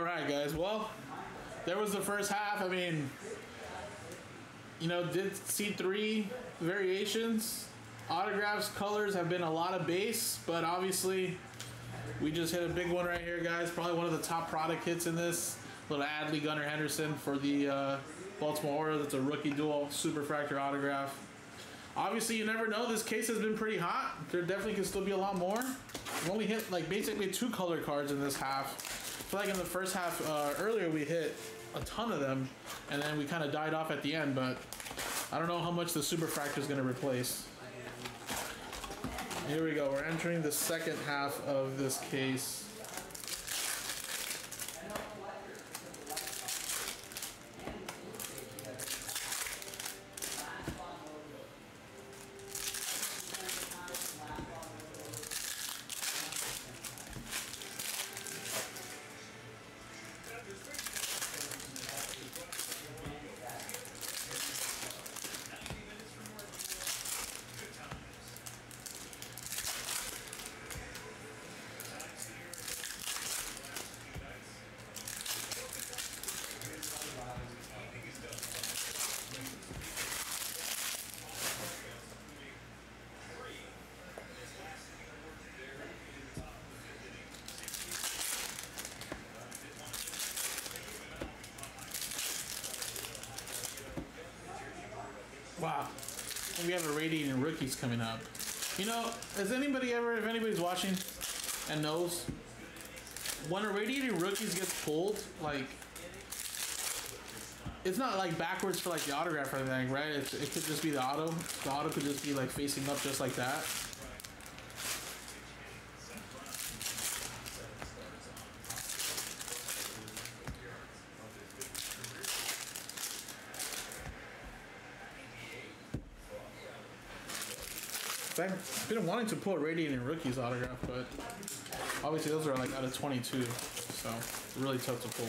right, guys. Well, there was the first half. I mean, you know, did see three variations. Autographs, colors have been a lot of base, but obviously we just hit a big one right here, guys. Probably one of the top product hits in this. Little Adley Gunnar Henderson for the uh, Baltimore Orioles. That's a rookie dual superfractor autograph. Obviously, you never know. This case has been pretty hot. There definitely can still be a lot more. We only hit like basically two color cards in this half. I feel like in the first half uh, earlier we hit a ton of them, and then we kind of died off at the end. But I don't know how much the super superfractor is going to replace. Here we go. We're entering the second half of this case. We have a rating radiating rookies coming up. You know, has anybody ever, if anybody's watching and knows, when a radiating rookies gets pulled, like, it's not like backwards for like the autograph or anything, right? It's, it could just be the auto. The auto could just be like facing up just like that. I've been wanting to pull a radiating rookies autograph, but obviously those are like out of 22, so really tough to pull.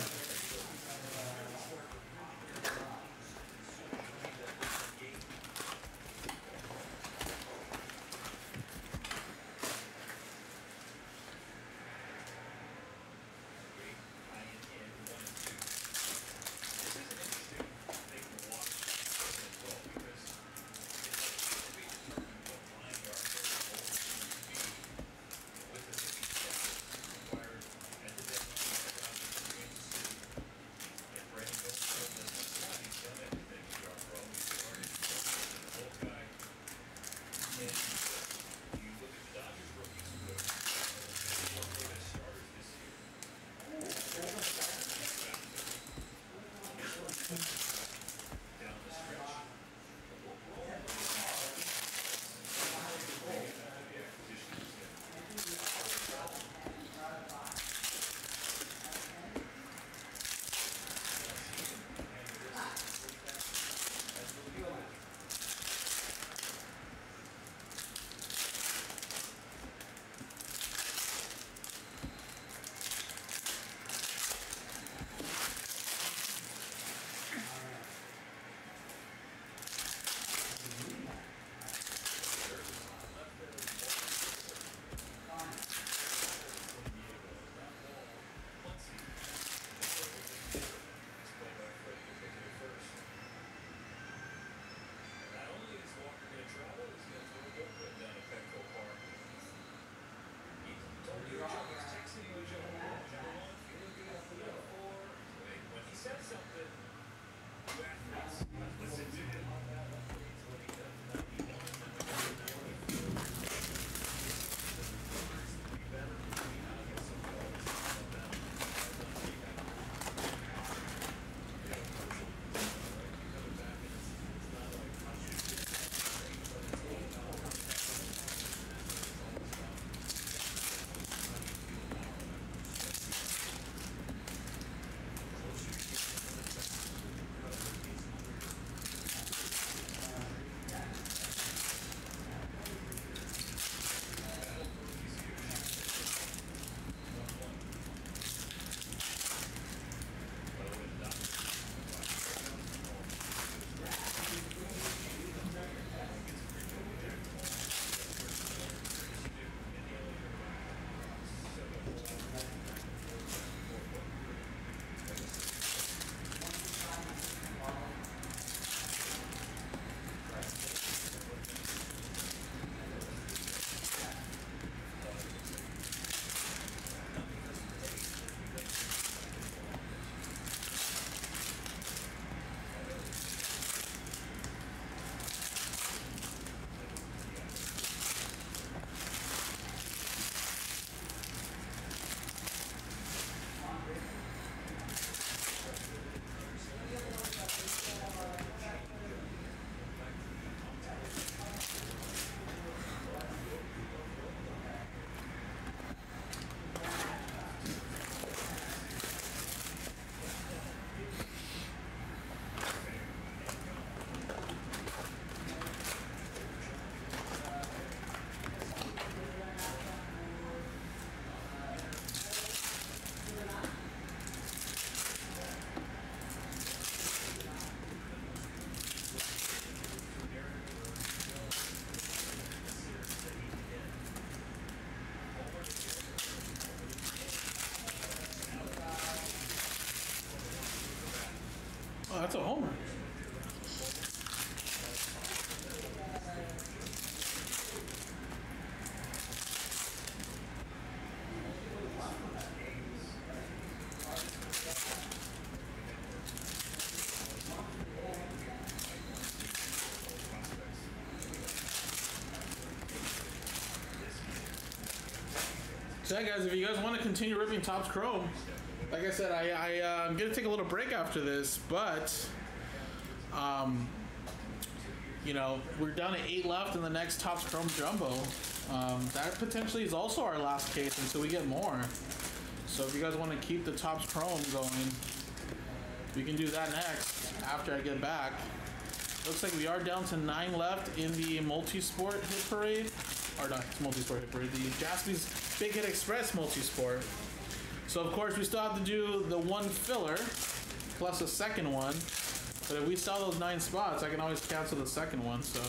That's a homer. So guys, if you guys want to continue ripping Topps Chrome, like I said, I, I I'm gonna take a little break after this, but um, you know, we're down to eight left in the next Topps Chrome Jumbo. Um, that potentially is also our last case until we get more. So if you guys want to keep the Topps Chrome going, we can do that next after I get back. Looks like we are down to nine left in the multi-sport hit parade. Or not multi-sport hit parade, the Jaspy's Big Hit Express multi-sport. So of course we still have to do the one filler plus a second one. But if we sell those nine spots, I can always cancel the second one, so.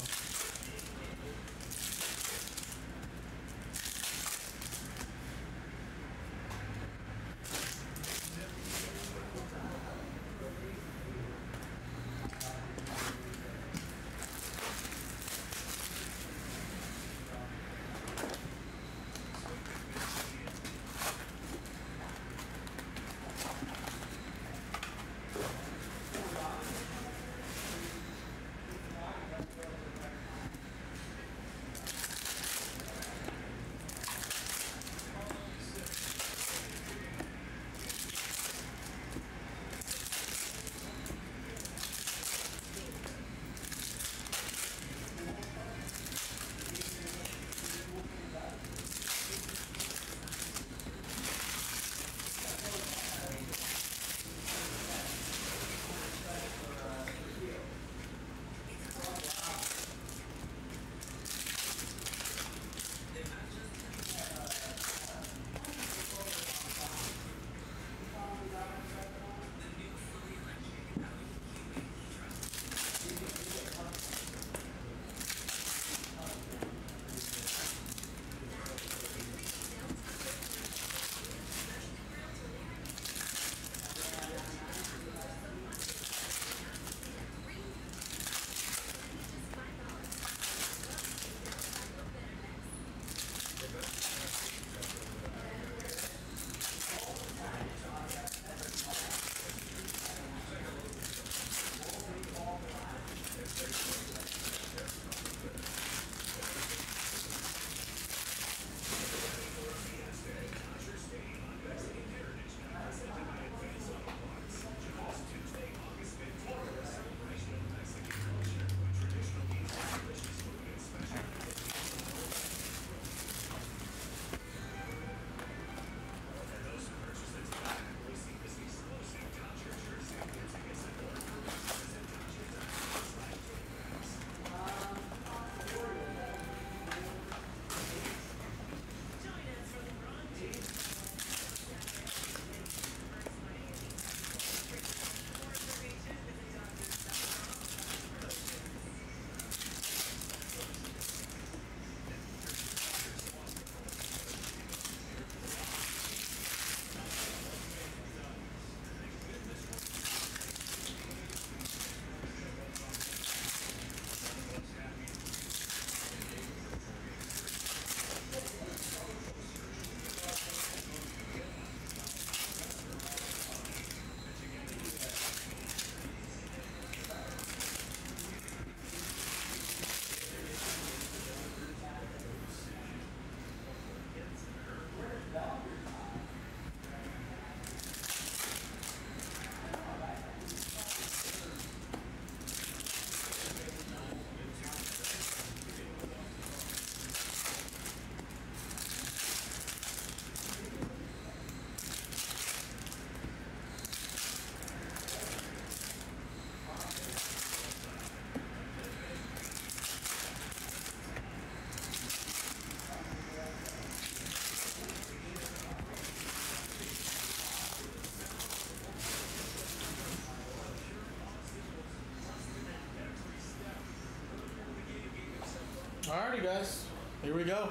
Alrighty, guys. Here we go.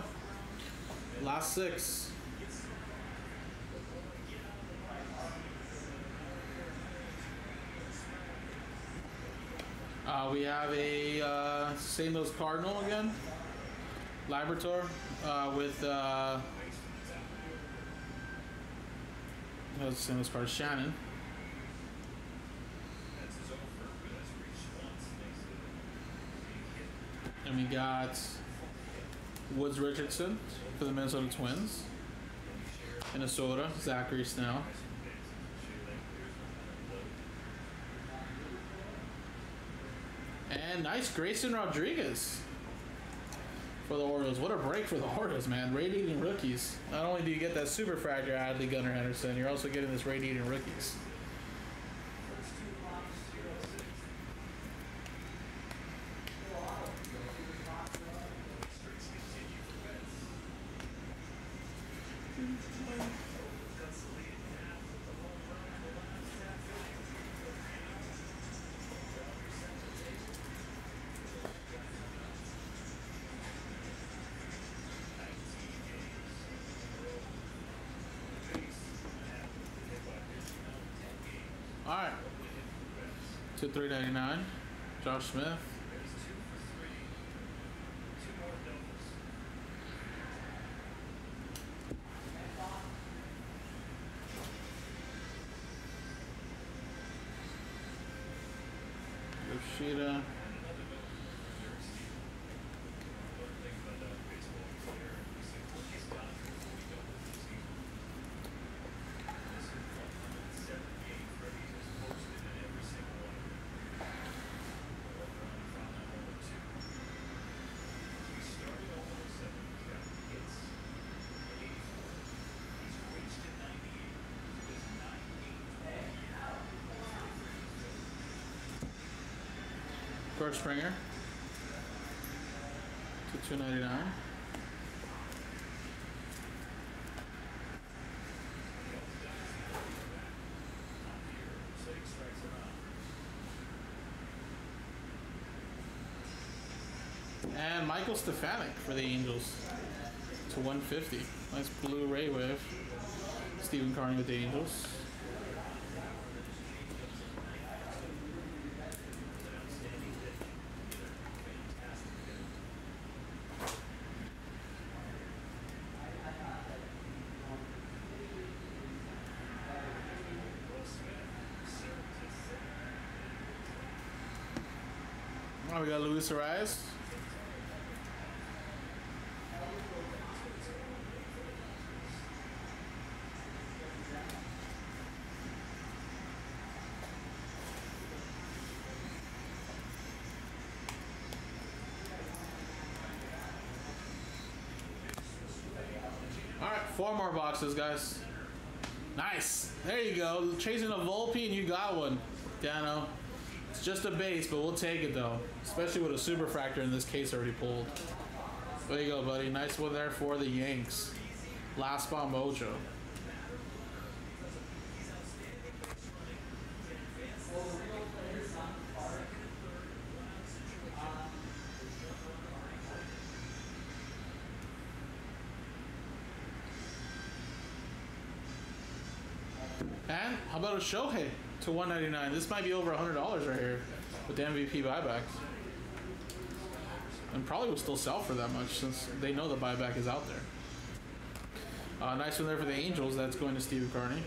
Last six. Uh, we have a uh, St. Louis Cardinal again. Labrador uh, with uh, St. Louis Cardinal Shannon. We got Woods Richardson for the Minnesota Twins. Minnesota, Zachary Snell. And nice Grayson Rodriguez for the Orioles. What a break for the Orioles, man. Radiating rookies. Not only do you get that super fractor Adley Gunnar Henderson, you're also getting this radiating rookies. All right. To 399. Josh Smith. George Springer. To 299. And Michael Stefanic for the Angels to 150. Nice blue ray wave. Stephen Carney with the Angels. We got Luis Arias. All right, four more boxes, guys. Nice. There you go. Chasing a Volpe and you got one, Dano. It's just a base, but we'll take it though. Especially with a super fractor in this case already pulled. There you go, buddy. Nice one there for the Yanks. Last spot mojo. And how about a Shohei to 199? This might be over $100 right here with the MVP buyback. And probably will still sell for that much since they know the buyback is out there. Uh, nice one there for the Angels. That's going to Steve Carney.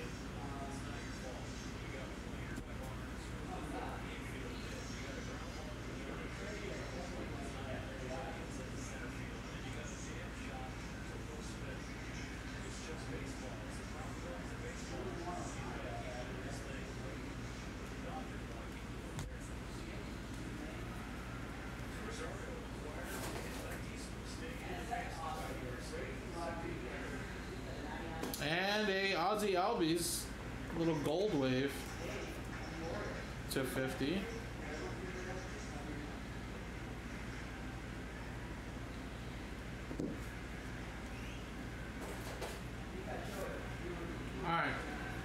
And a Ozzie Albies little gold wave to 50. Alright,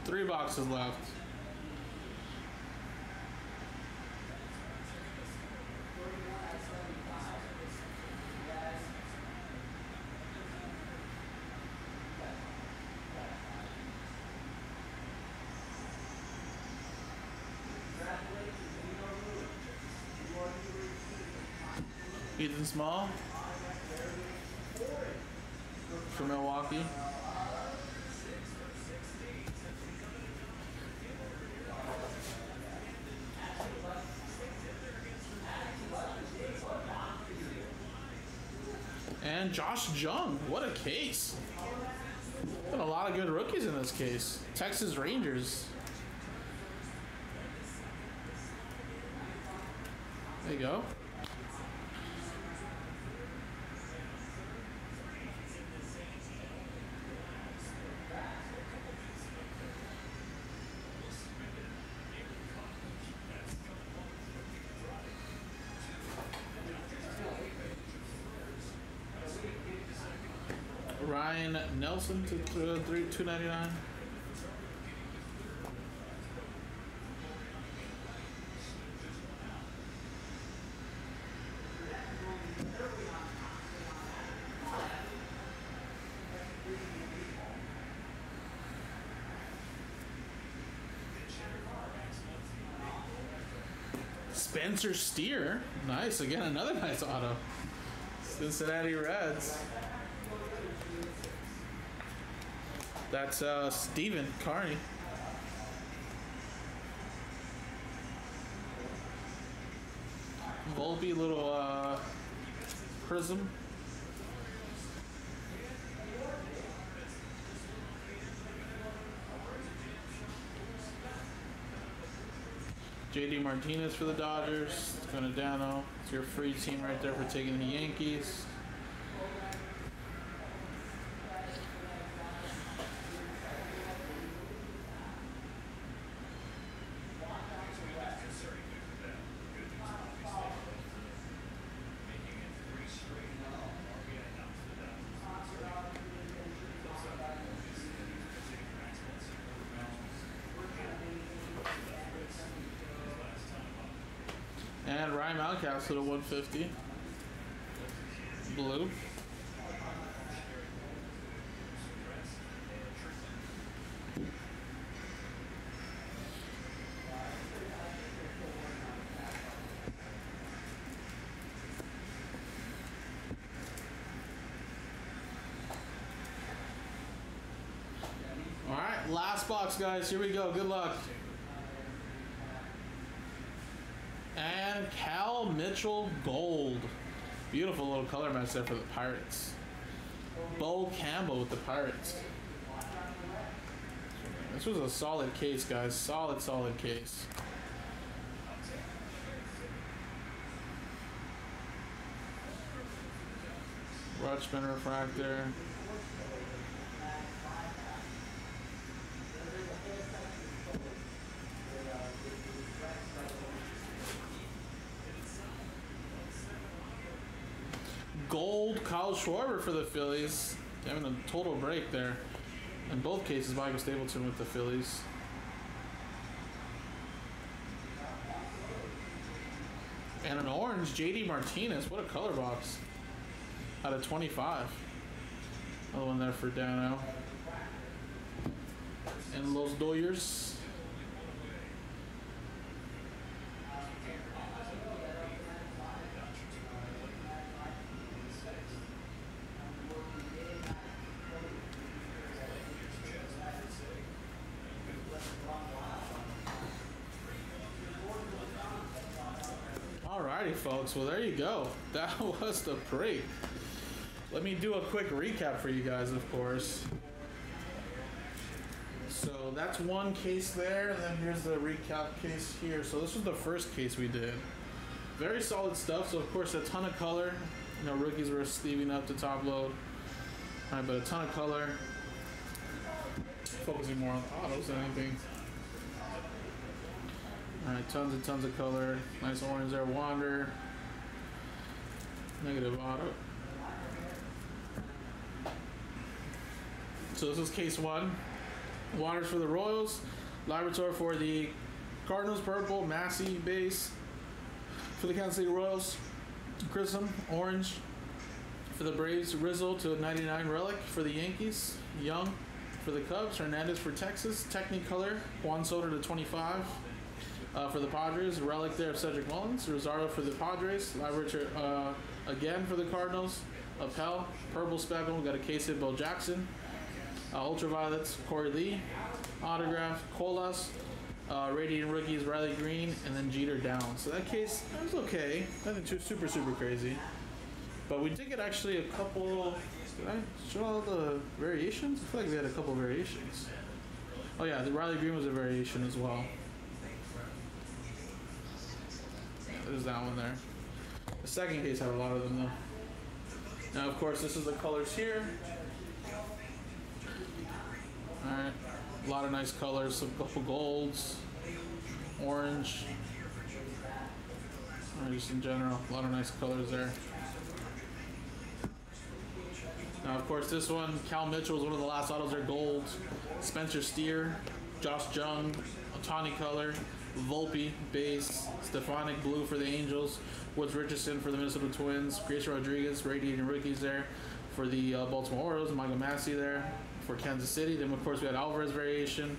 three boxes left. Ethan Small from Milwaukee. And Josh Jung, what a case. Got a lot of good rookies in this case. Texas Rangers. There you go. Nelson to two ninety nine. Spencer Steer, nice again, another nice auto. Cincinnati Reds. That's uh, Steven Carney. Volpe, little uh, prism. JD Martinez for the Dodgers. Donadano. It's your free team right there for taking the Yankees. And Ryan Mountcastle to 150. Blue. All right, last box, guys. Here we go. Good luck. And Cal Mitchell Gold. Beautiful little color match there for the Pirates. Bo Campbell with the Pirates. This was a solid case, guys. Solid, solid case. Rutschman refractor. Gold Kyle Schwarber for the Phillies. Having a total break there. In both cases, Michael Stapleton with the Phillies. And an orange, JD Martinez. What a color box. Out of 25. Another one there for Dano. And Los Doyers. Folks. Well, there you go. That was the break. Let me do a quick recap for you guys, of course. So that's one case there, and then here's the recap case here. So this was the first case we did. Very solid stuff. So of course a ton of color. You know, rookies were steaming up to top load. All right, but a ton of color. Focusing more on autos than anything. Alright, tons and tons of color. Nice orange there. Wander. Negative auto. So this is case one. Wanders for the Royals. Liberatore for the Cardinals. Purple. Massey base. For the Kansas City Royals. Grissom. Orange. For the Braves. Rizzo to 99 relic. For the Yankees. Young. For the Cubs. Hernandez for Texas. Technicolor. Juan Soto to 25. Uh, for the Padres, relic there of Cedric Mullins. Rosario for the Padres. Richard uh, again for the Cardinals. Appel, purple speckle. We got a case of Bill Jackson. Uh, ultraviolets, Korey Lee. Autograph, Colas. Uh, Radiant rookies, Riley Greene, and then Jeter down. So that case that was okay. Nothing too super super crazy. But we did get actually a couple Did I show all the variations? I feel like we had a couple variations. Oh yeah, the Riley Greene was a variation as well. There's that one there. The second case had a lot of them though. Now of course this is the colors here. Alright. A lot of nice colors, some couple golds, orange. Or just in general, a lot of nice colors there. Now, of course, this one, Cal Mitchell is one of the last autos. They're gold. Spencer Steer, Josh Jung, Ohtani color, Volpe base, Stefanic blue for the Angels, Woods Richardson for the Minnesota Twins, Grayson Rodriguez, radiating rookies there for the uh, Baltimore Orioles, Michael Massey there for Kansas City. Then, of course, we had Alvarez variation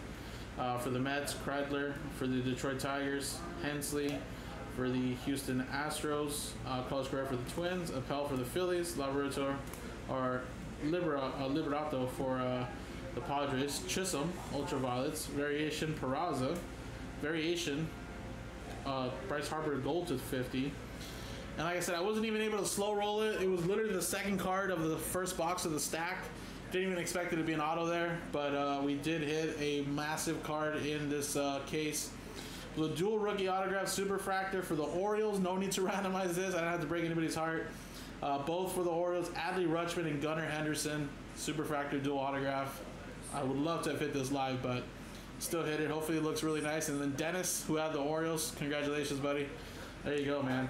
uh, for the Mets, Kreidler for the Detroit Tigers, Hensley for the Houston Astros, uh, Carlos for the Twins, Appel for the Phillies, Labrador or Libera, uh, Liberato for uh, the Padres, Chisholm, Ultraviolets, Variation Peraza, Variation uh, Bryce Harper Gold to 50. And like I said, I wasn't even able to slow roll it. It was literally the second card of the first box of the stack. Didn't even expect it to be an auto there, but uh, we did hit a massive card in this uh, case. The dual rookie autograph superfractor for the Orioles. No need to randomize this. I don't have to break anybody's heart. Uh, both for the Orioles, Adley Rutschman and Gunnar Henderson. Superfractor dual autograph. I would love to have hit this live, but still hit it. Hopefully it looks really nice. And then Dennis, who had the Orioles, congratulations, buddy. There you go, man.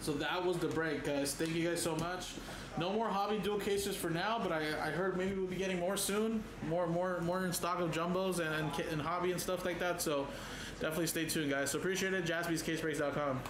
So that was the break, guys. Thank you guys so much. No more hobby dual cases for now, but I, I heard maybe we'll be getting more soon. More more more in stock of jumbos and, and, and hobby and stuff like that. So definitely stay tuned, guys. So appreciate it. JaspysCaseBreaks.com.